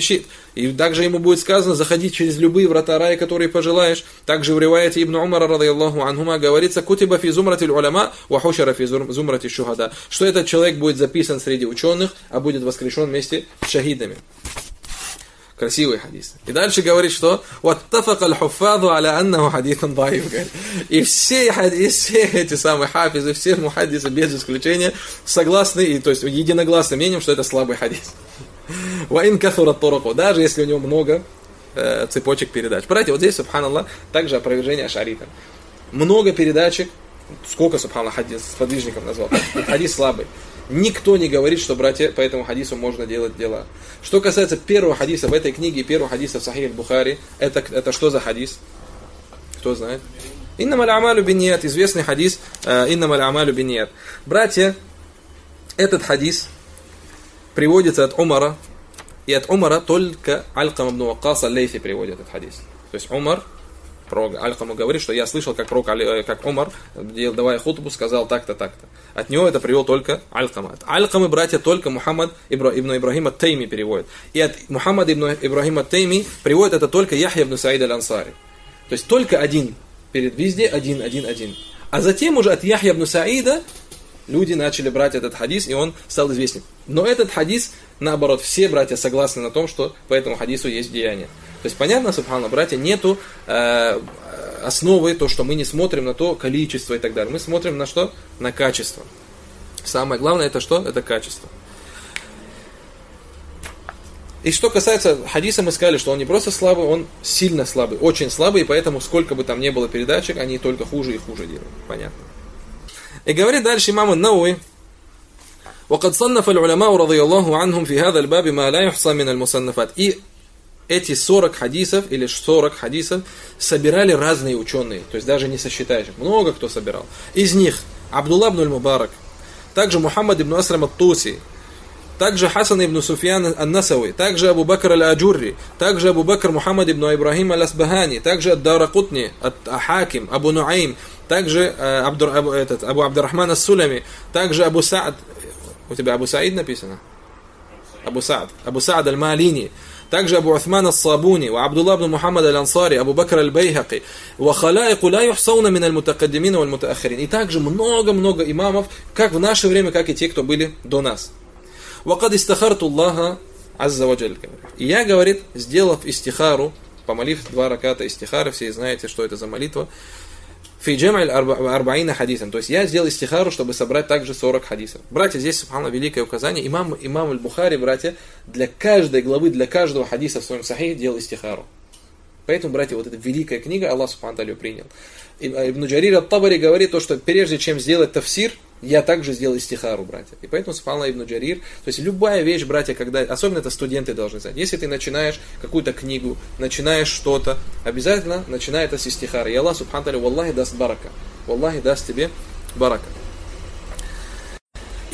Шит. И также ему будет сказано, заходи через любые врата рая, которые пожелаешь. Также в риваяте Ибн Умара, радиаллаху анхума, говорится, кутиба фи зумратиль уляма, ва хушара фи зумрати шухада. Что этот человек будет записан среди ученых, а будет воскрешен вместе с шахидами. Красивый хадис. И дальше говорит, что «Ваттафак аль-хуфаду аля аннаху хадитан даив». И все, и все эти самые хафизы, все мухадисы без исключения согласны, и, то есть единогласным мнением, что это слабый хадис. Ваин кафурат тураку. Даже если у него много э, цепочек передач. Братья, вот здесь, субханаллах, также опровержение ашаритам. Много передачек, сколько, субханаллах, хадис, подвижников назвал. Хадис слабый. Никто не говорит, что, братья, по этому хадису можно делать дела. Что касается первого хадиса в этой книге, первого хадиса в Сахих Бухари, это, это что за хадис? Кто знает? Инна амалю биньят, известный хадис э, Инна амалю биньят. Братья, этот хадис приводится от Умара, и от Умара только Алькам ибн Ваккас аль-Лейфи приводит этот хадис. То есть Умар пророк Аль-Хаму говорит, что я слышал, как пророк, э, как Умар, давая хутбу, сказал так-то, так-то. От него это привел только Аль-Хама. От Аль-Хамы братья только Мухаммад ибн Ибрахима Тейми переводит. И от Мухаммада ибн Ибрахима Тейми приводит это только Яхья ибн Саид аль-Ансари. То есть только один. Перед везде один, один, один. А затем уже от Яхья ибн Саида люди начали брать этот хадис, и он стал известен. Но этот хадис, наоборот, все братья согласны на том, что по этому хадису есть деяние. То есть понятно, субхана, братья, нету э, основы, то, что мы не смотрим на то количество и так далее. Мы смотрим на что? На качество. Самое главное это что? Это качество. И что касается хадиса, мы сказали, что он не просто слабый, он сильно слабый, очень слабый, и поэтому сколько бы там ни было передачек, они только хуже и хуже делают. Понятно. И говорит дальше имам Науи, وقد صنف العلماء رضي الله عنهم في هذا الباب ما لا يحصى من المصنفات. И эти 40 хадисов или 40 хадисов собирали разные ученые, то есть даже не сосчитаешь. Много кто собирал. Из них Абдулла ибн Мубарак, также Мухаммад ибн Аслам ат-Туси, также Хасан ибн Суфьян ан-Насави, также Абу Бакр аль-Аджурри, также Абу Бакр Мухаммад ибн Ибрахим аль-Асбахани, также Ад-Даракутни, Аль-Хаким, Абу Нуаим, также э, Абду, Абу, этот, Абу Абдурахман ас-Сулами, также Абу Саад, у тебя Абу Саид написано? Абу Саад, Абу Саад аль-Малини, также Абу Усман ас-Сабуни, ва Абдулла ибн Мухаммад аль-Ансари, Абу Бакр аль-Байхаки, وخلائق لا يحصون من المتقدمين والمتأخرين. И также много-много имамов, как в наше время, как и те, кто были до нас. Вакад истахарту Аллаха азза ваджаль. И я, говорит, сделав истихару, помолив два раката истихара, все знаете, что это за молитва, Фи джамаль арбаина хадисом. То есть я сделал истихару, чтобы собрать также 40 хадисов. Братья, здесь, субхану, великое указание. Имам, имам аль-Бухари, братья, для каждой главы, для каждого хадиса в своем сахихе делал истихару. Поэтому, братья, вот эта великая книга, Аллах Субхану принял. Ибн Джарир от-Табари говорит то, что прежде чем сделать тафсир, я также сделал истихару, братья. И поэтому Субхану Ибн Джарир, то есть любая вещь, братья, когда, особенно это студенты должны знать, если ты начинаешь какую-то книгу, начинаешь что-то, обязательно начинай это с истихара. И Аллах Субхану Валлахи даст барака. Валлахи даст тебе барака.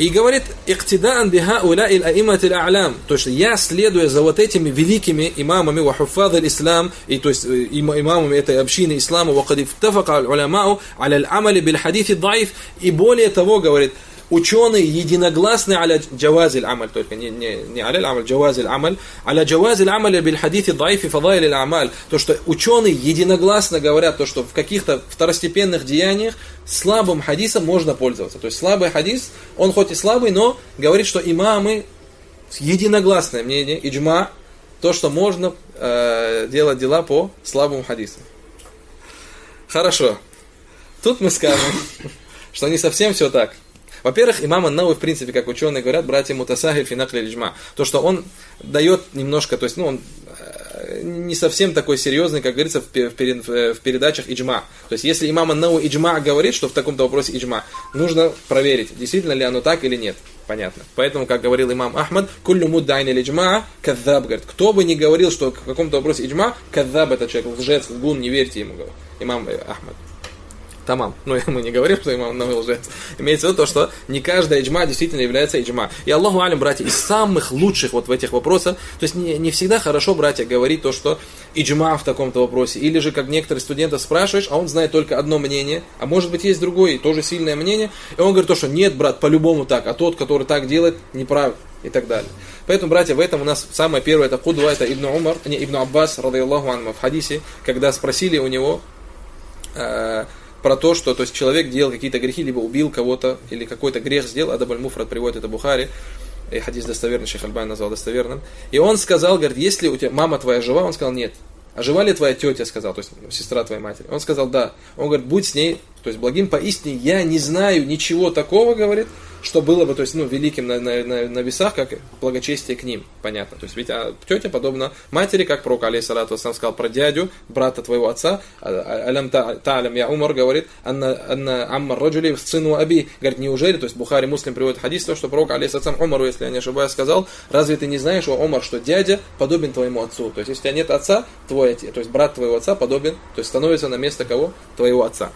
И говорит, «Иктидаан биха уля ил аимат а'лям». То есть я, следуя за вот этими великими имамами, вахуфад ислам, и то есть э, имамами этой общины ислама, вакад ифтафака уламау аля аль-амали биль хадифи даиф, и более того, говорит, ученые единогласны аля джавазиль амаль, только не, не, не аля амаль, джавазиль амаль, аля джавазиль амаль биль хадифи даифи фадайль амаль. То, что ученые единогласно говорят, то, что в каких-то второстепенных деяниях слабым хадисом можно пользоваться. То есть слабый хадис, он хоть и слабый, но говорит, что имамы единогласное мнение, иджма, то, что можно э, делать дела по слабому хадису. Хорошо. Тут мы скажем, *laughs* что не совсем все так. Во-первых, имам Аннауи, в принципе, как ученые говорят, братья Мутасахиль финакли лиджма. То, что он дает немножко, то есть, ну, он э, не совсем такой серьезный, как говорится, в, в передачах иджма. То есть, если имам Аннау иджма говорит, что в таком-то вопросе иджма, нужно проверить, действительно ли оно так или нет. Понятно. Поэтому, как говорил имам Ахмад, куллю муддайн или иджма, кадзаб, говорит, кто бы ни говорил, что в каком-то вопросе иджма, кадзаб это человек, лжец, лгун, не верьте ему, говорит. Имам Ахмад тамам. Ну, *laughs* мы не говорим, что имам Навы лжец. Имеется в виду то, что не каждая иджма действительно является иджма. И Аллаху алим, братья, из самых лучших вот в этих вопросах, то есть не, не всегда хорошо, братья, говорить то, что иджма в таком-то вопросе. Или же, как некоторые студенты спрашиваешь, а он знает только одно мнение, а может быть есть другое, тоже сильное мнение, и он говорит то, что нет, брат, по-любому так, а тот, который так делает, не прав и так далее. Поэтому, братья, в этом у нас самое первое, это кудва, это Ибн Умар, не Ибн Аббас, рады Аллаху в хадисе, когда спросили у него, э, про то, что то есть, человек делал какие-то грехи, либо убил кого-то, или какой-то грех сделал, Адаб аль-Муфрат приводит это Бухари, и хадис достоверный, Шейх Альбайн назвал достоверным. И он сказал, говорит, если у тебя мама твоя жива, он сказал, нет. А жива ли твоя тетя, сказал, то есть сестра твоей матери? Он сказал, да. Он говорит, будь с ней, то есть благим поистине, я не знаю ничего такого, говорит, что было бы, то есть, ну, великим на, на, на, на весах, как благочестие к ним, понятно. То есть, ведь а, тетя подобна матери, как пророк Алей Салату сам сказал про дядю, брата твоего отца, а, а, алям та'алям я Умар говорит, анна, анна аммар раджули сыну аби, говорит, неужели, то есть, Бухари Муслим приводит хадис, то, что пророк Алей сам Умару, если я не ошибаюсь, сказал, разве ты не знаешь, о Умар, что дядя подобен твоему отцу, то есть, если у тебя нет отца, твой отец, то есть, брат твоего отца подобен, то есть, становится на место кого? Твоего отца.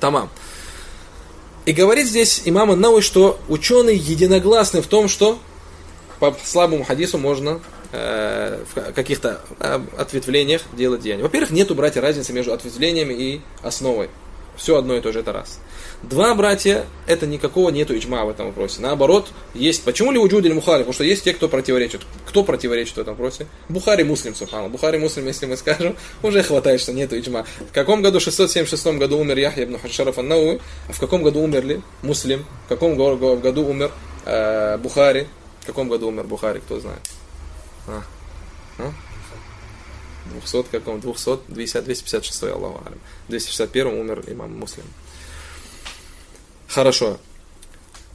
Тамам. И говорит здесь имам Науи, что ученые единогласны в том, что по слабому хадису можно э, в каких-то э, ответвлениях делать деяния. Во-первых, нету, братья, разницы между ответвлениями и основой. Все одно и то же, это раз. Два братья, это никакого нету иджма в этом вопросе. Наоборот, есть. Почему ли уджуд или мухари? Потому что есть те, кто противоречит. Кто противоречит в этом вопросе? Бухари муслим, субхану. Бухари муслим, если мы скажем, *laughs* уже хватает, что нету иджма. В каком году, 676 году умер Яхья ибн Хашараф ан а в каком году умерли муслим? В каком году умер э, Бухари? В каком году умер Бухари, кто знает? А? А? 200 каком? 200, 256, Аллаху Алям. 261 умер имам Муслим. Хорошо.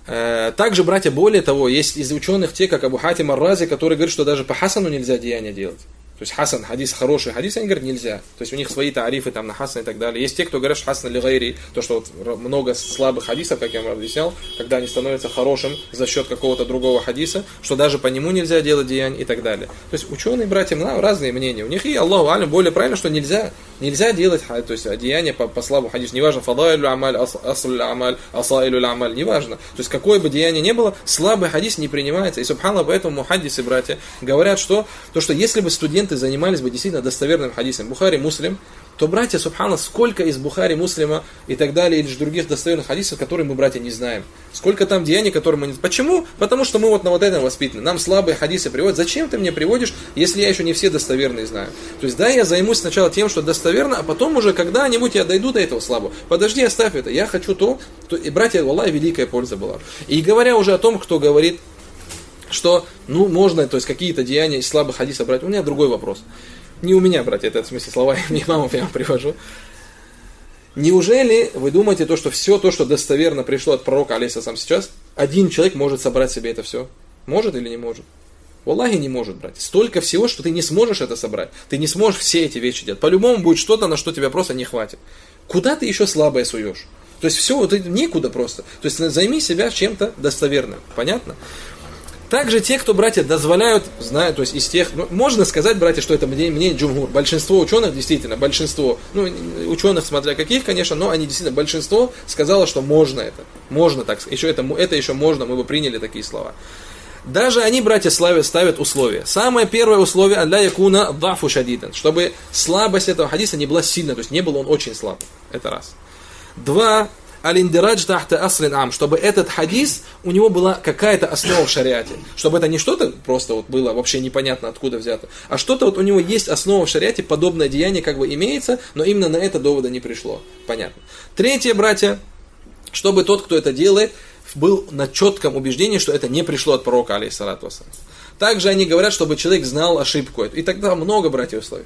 Э, также, братья, более того, есть из ученых те, как Абу Хатим Ар-Рази, который говорит, что даже по Хасану нельзя деяния делать. То есть хасан, хадис, хороший хадис, они говорят, нельзя. То есть у них свои тарифы там на хасан и так далее. Есть те, кто говорят, что хасан лигайри, то, что вот много слабых хадисов, как я вам объяснял, когда они становятся хорошим за счет какого-то другого хадиса, что даже по нему нельзя делать деяние и так далее. То есть ученые, братья, разные мнения. У них и Аллаху Алим более правильно, что нельзя, нельзя делать то есть, деяние по, по слабому хадису. Неважно, фадайлю амаль, аслю амаль, асаилю амаль, неважно. То есть какое бы деяние ни было, слабый хадис не принимается. И субхана поэтому мухаддисы, братья, говорят, что то, что если бы студенты занимались бы действительно достоверным хадисом, Бухари, Муслим, то, братья, субхана, сколько из Бухари, Муслима и так далее, или же других достоверных хадисов, которые мы, братья, не знаем. Сколько там деяний, которые мы не... Почему? Потому что мы вот на вот этом воспитаны. Нам слабые хадисы приводят. Зачем ты мне приводишь, если я еще не все достоверные знаю? То есть, да, я займусь сначала тем, что достоверно, а потом уже когда-нибудь я дойду до этого слабого. Подожди, оставь это. Я хочу то, то... и, братья, Аллах, великая польза была. И говоря уже о том, кто говорит, что, ну, можно, то есть, какие-то деяния из слабых хадисов брать, у меня другой вопрос. Не у меня, братья, это в смысле слова *laughs* имамов я вам привожу. Неужели вы думаете, то, что все то, что достоверно пришло от пророка Алиса сам сейчас, один человек может собрать себе это все? Может или не может? Аллахе не может, брать. Столько всего, что ты не сможешь это собрать. Ты не сможешь все эти вещи делать. По-любому будет что-то, на что тебя просто не хватит. Куда ты еще слабое суешь? То есть все, вот некуда просто. То есть займи себя чем-то достоверным. Понятно? Также те, кто, братья, дозволяют, знают, то есть из тех, ну, можно сказать, братья, что это мнение, мнение Джумгур. Большинство ученых, действительно, большинство, ну, ученых, смотря каких, конечно, но они действительно, большинство сказало, что можно это. Можно так, еще это, это еще можно, мы бы приняли такие слова. Даже они, братья, ставят, ставят условия. Самое первое условие для якуна дафу шадидан, чтобы слабость этого хадиса не была сильной, то есть не был он очень слаб. Это раз. Два, алиндирадж тахта аслин ам, чтобы этот хадис, у него была какая-то основа в шариате. Чтобы это не что-то просто вот было вообще непонятно откуда взято, а что-то вот у него есть основа в шариате, подобное деяние как бы имеется, но именно на это довода не пришло. Понятно. Третье, братья, чтобы тот, кто это делает, был на четком убеждении, что это не пришло от пророка, алейхиссалату Также они говорят, чтобы человек знал ошибку. И тогда много, братьев, условий.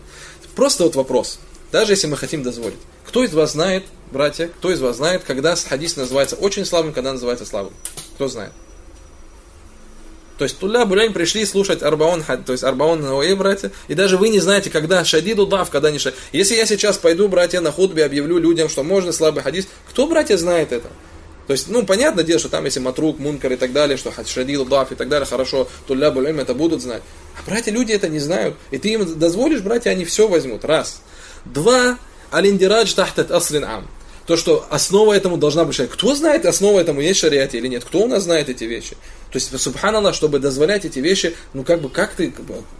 Просто вот вопрос. Даже если мы хотим дозволить. Кто из вас знает, братья, кто из вас знает, когда хадис называется очень слабым, когда называется слабым? Кто знает? То есть Туля Булянь пришли слушать Арбаон, то есть Арбаон Науэ, братья, и даже вы не знаете, когда шадиду дав, когда не шадид. Если я сейчас пойду, братья, на худбе объявлю людям, что можно слабый хадис, кто, братья, знает это? То есть, ну, понятное дело, что там, если матрук, мункар и так далее, что шадил, даф и так далее, хорошо, Туля Булянь это будут знать. А братья, люди это не знают. И ты им дозволишь, братья, они все возьмут. Раз. Два. Алиндирадж тахтат аслин ам. То, что основа этому должна быть шариат. Кто знает, основа этому есть шариате или нет? Кто у нас знает эти вещи? То есть, субханаллах, чтобы дозволять эти вещи, ну как бы, как ты,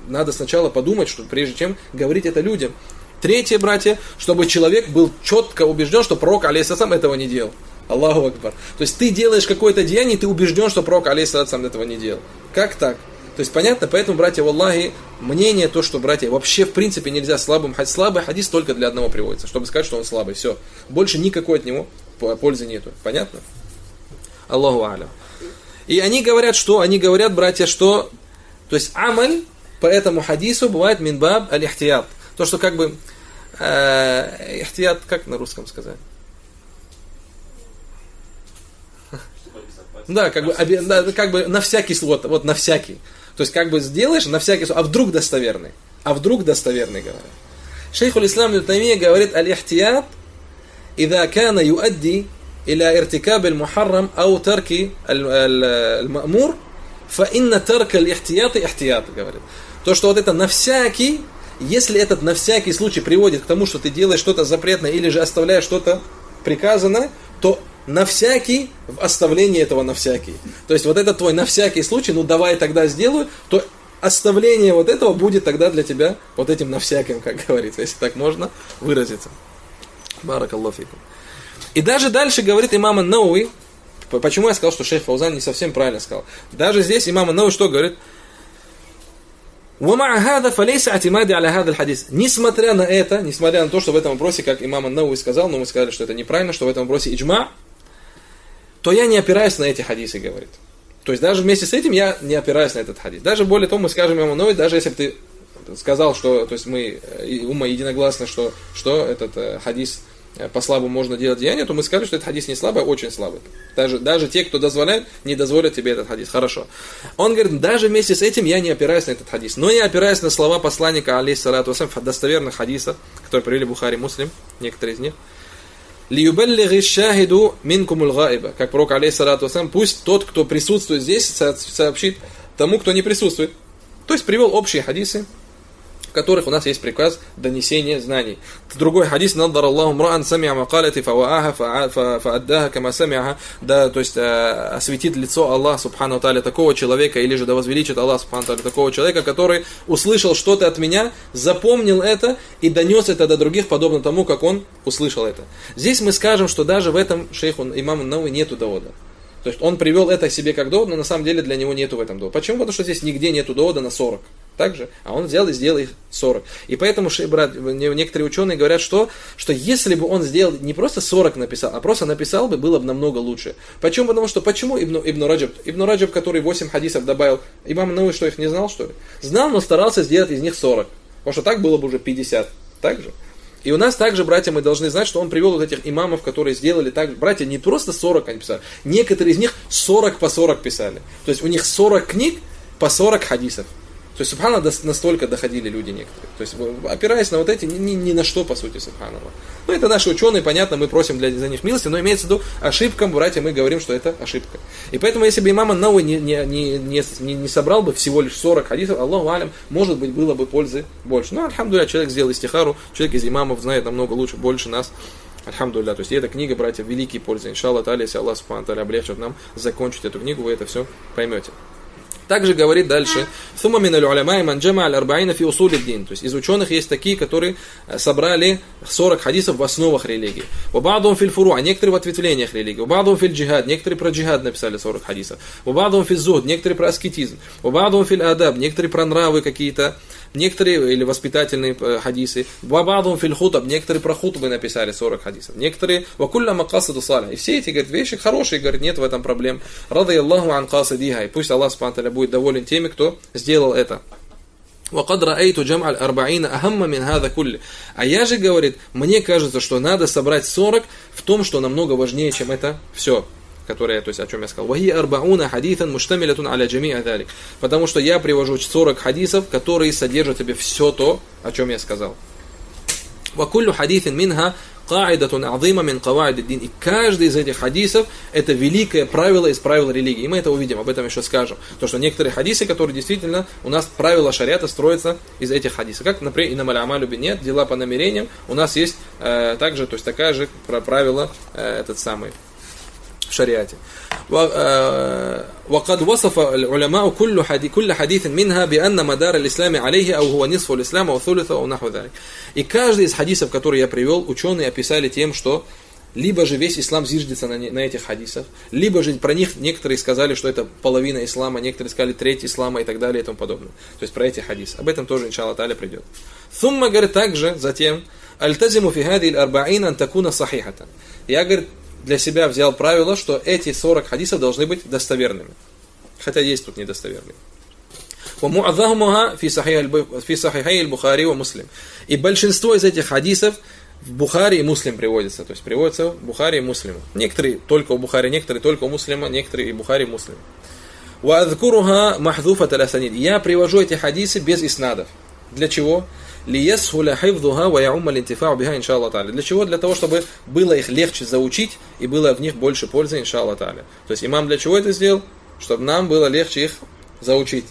надо сначала подумать, что прежде чем говорить это людям. Третье, братья, чтобы человек был четко убежден, что пророк, алейсасам, этого не делал. Аллаху Акбар. То есть ты делаешь какое-то деяние, и ты убежден, что пророк, алейсасам, этого не делал. Как так? То есть понятно, поэтому, братья, в Аллахе, мнение то, что, братья, вообще в принципе нельзя слабым хадис. Слабый хадис только для одного приводится, чтобы сказать, что он слабый. Все. Больше никакой от него пользы нету. Понятно? Аллаху Алям. И они говорят, что? Они говорят, братья, что то есть амаль по этому хадису бывает минбаб аль-ихтият. То, что как бы э, ихтият, как на русском сказать? *laughs* Да, как бы, да, как бы на всякий вот, вот на всякий. То есть как бы сделаешь на всякий случай, а вдруг достоверный? А вдруг достоверный, говорят. Шейх Ислам Ибн говорит, аль-ихтият, إذا كان يؤدي إلى ارتكاب المحرم أو ترك المأمور فإن ترك الاحتياط احتياط говорит. То, что вот это на всякий, если этот на всякий случай приводит к тому, что ты делаешь что-то запретное или же оставляешь что-то приказанное, то на всякий в оставлении этого на всякий. То есть вот это твой на всякий случай, ну давай тогда сделаю, то оставление вот этого будет тогда для тебя вот этим на всяким, как говорится, если так можно выразиться. Баракаллафикум. И даже дальше говорит имама Науи, почему я сказал, что шейх Фаузан не совсем правильно сказал. Даже здесь имама Науи что говорит? Несмотря на это, несмотря на то, что в этом вопросе, как имам Науи сказал, но мы сказали, что это неправильно, что в этом вопросе иджма, то я не опираюсь на эти хадисы, говорит. То есть даже вместе с этим я не опираюсь на этот хадис. Даже более того, мы скажем ему, ну, даже если бы ты сказал, что, то есть мы, ума единогласно, что, что этот э, хадис э, по слабу можно делать деяние, то мы сказали, что этот хадис не слабый, а очень слабый. Даже, даже те, кто дозволяет, не дозволят тебе этот хадис. Хорошо. Он говорит, даже вместе с этим я не опираюсь на этот хадис, но я опираюсь на слова посланника, алейхиссалату вассалам, достоверных хадисов, которые привели Бухари Муслим, некоторые из них. Лиюбеллиги шахиду минкумул гаиба. Как пророк, алейхиссалату вассалам, пусть тот, кто присутствует здесь, сообщит тому, кто не присутствует. То есть привел общие хадисы, которых у нас есть приказ донесения знаний. Другой хадис, наддар Аллаху мраан самиа макалати фавааха фааддаха кама самиаха, да, то есть э, осветит лицо Аллах, субхану таля, такого человека, или же да возвеличит Аллах, субхану таля, такого человека, который услышал что-то от меня, запомнил это и донес это до других, подобно тому, как он услышал это. Здесь мы скажем, что даже в этом шейху имаму Науи нету довода. То есть он привел это себе как довод, но на самом деле для него нету в этом довода. Почему? Потому что здесь нигде нету довода на 40 также, а он взял и сделал их 40. И поэтому брат, некоторые ученые говорят, что, что если бы он сделал не просто 40 написал, а просто написал бы, было бы намного лучше. Почему? Потому что почему Ибн, Ибн Раджаб? Ибн Раджаб, который 8 хадисов добавил, имам Науи что, их не знал, что ли? Знал, но старался сделать из них 40. Потому что так было бы уже 50. Так же? И у нас также, братья, мы должны знать, что он привел вот этих имамов, которые сделали так. Братья, не просто 40 они писали, некоторые из них 40 по 40 писали. То есть у них 40 книг по 40 хадисов. То есть, субхана, настолько доходили люди некоторые. То есть, опираясь на вот эти, ни, ни на что, по сути, субхана. Ну, это наши ученые, понятно, мы просим для, за них милости, но имеется в виду ошибкам, братья, мы говорим, что это ошибка. И поэтому, если бы имам Науи не, не, не, не, не собрал бы всего лишь 40 хадисов, Аллаху алям, может быть, было бы пользы больше. Ну, альхамдуля, человек сделал истихару, человек из имамов знает намного лучше, больше нас. Альхамдулля. То есть эта книга, братья, великие пользы. Иншаллах, если Аллах Субхану облегчит нам закончить эту книгу, вы это все поймете. Также говорит дальше, «Сума мин аль-уляма ман джама аль-арбаина фи усулиддин». То есть из ученых есть такие, которые э, собрали 40 хадисов в основах религии. «Вабадум фил фуру», а некоторые в ответвлениях религии. «Вабадум фил джихад», некоторые про джихад написали 40 хадисов. «Вабадум фил зуд», некоторые про аскетизм. «Вабадум фил адаб», некоторые про нравы какие-то некоторые, или воспитательные э, хадисы, вабадум филь хутаб, некоторые про хутбы написали 40 хадисов, некоторые вакулля макасаду саля. И все эти, говорят, вещи хорошие, говорят, нет в этом проблем. Рады Аллаху ан касадиха. И пусть Аллах Субтитры будет доволен теми, кто сделал это. وقد رأيت جمع الأربعين أهم من هذا كله. А я же, говорит, мне кажется, что надо собрать 40 в том, что намного важнее, чем это все которая, то есть о чем я сказал. Вахи арбауна хадитан муштамилятун аля джами адалик. Потому что я привожу 40 хадисов, которые содержат в себе все то, о чем я сказал. Вакуллю хадитин минха каидатун азима мин каваид дин. И каждый из этих хадисов это великое правило из правил религии. И мы это увидим, об этом еще скажем. То, что некоторые хадисы, которые действительно у нас правила шариата строятся из этих хадисов. Как, например, и на малямалю нет, дела по намерениям, у нас есть э, также, то есть такая же правило э, этот самый в шариате. وقد وصف العلماء كل حديث كل حديث منها بأن مدار الإسلام عليه أو هو نصف الإسلام أو ثلثه أو نحو ذلك. И каждый из хадисов, который я привел, ученые описали тем, что либо же весь ислам зиждется на, на этих хадисах, либо же про них некоторые сказали, что это половина ислама, некоторые сказали треть ислама и так далее и тому подобное. То есть про эти хадисы. Об этом тоже, иншалла таля, придет. Сумма, говорит, также затем, альтазиму фи хади арбаин ан такуна сахихата. Я, говорит, для себя взял правило, что эти 40 хадисов должны быть достоверными. Хотя есть тут недостоверные. في صحيحي البخاري ومسلم. И большинство из этих хадисов в Бухаре и Муслим приводится. То есть приводится в Бухаре и Муслиму. Некоторые только у Бухари, некоторые только у Муслима, некоторые и Бухари и Муслим. وأذكرها محذوفة الأسانيد. Я привожу эти хадисы без иснадов. Для чего? лиесхуля хайвдуха ваяумма линтифау биха иншалла тали Для чего? Для того, чтобы было их легче заучить и было в них больше пользы иншалла тали То есть имам для чего это сделал? Чтобы нам было легче их заучить.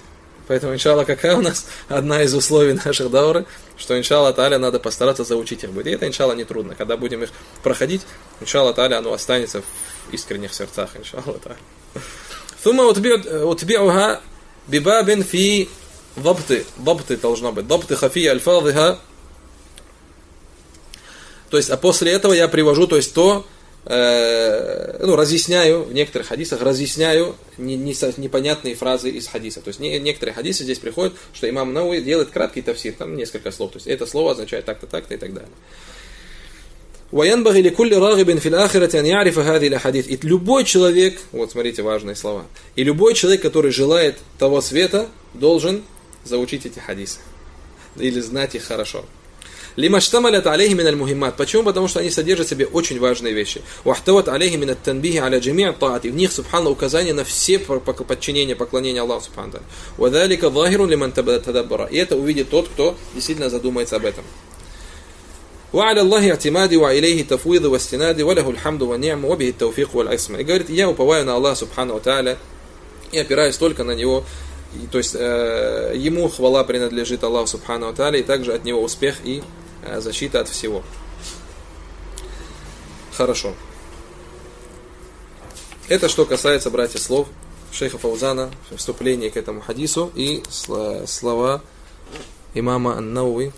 Поэтому, иншалла, какая у нас одна из условий наших дауры, что, иншалла таля, надо постараться заучить их будет И это, иншалла, нетрудно. Когда будем их проходить, иншалла таля, оно останется в искренних сердцах, иншалла таля. Сумма э, утбиуха бибабин фи Дабты, дабты должно быть. Дабты хафия альфадыха. То есть, а после этого я привожу, то есть то, э, ну, разъясняю, в некоторых хадисах разъясняю не, не, непонятные фразы из хадиса. То есть, не, некоторые хадисы здесь приходят, что имам Науи делает краткий тавсир, там несколько слов. То есть, это слово означает так-то, так-то и так далее. وينبغي لكل راغب في الآخرة أن يعرف هذه الأحاديث. И любой человек, вот смотрите важные слова, и любой человек, который желает того света, должен заучить эти хадисы. Или знать их хорошо. Лима штамалят алейхи мин аль-мухиммат. Почему? Потому что они содержат в себе очень важные вещи. Вахтават алейхи мин ат-танбихи аля джами'а таати. В них, субхану, указание на все подчинения, поклонения Аллаху, субхану. Вадалика захирун лиман тадаббара. И это увидит тот, кто действительно задумается об этом. وعلى الله اعتمادي وإليه تفويض واستنادي وله الحمد والنعم وبه التوفيق والعصمة. И говорит, я уповаю на Аллаха Субхану Тааля и опираюсь только на Него. и, то есть э, Ему хвала принадлежит Аллаху Субхану Тааля и также от Него успех и э, защита от всего. Хорошо. Это что касается, братья, слов шейха Фаузана в вступлении к этому хадису и слова имама Ан-Науи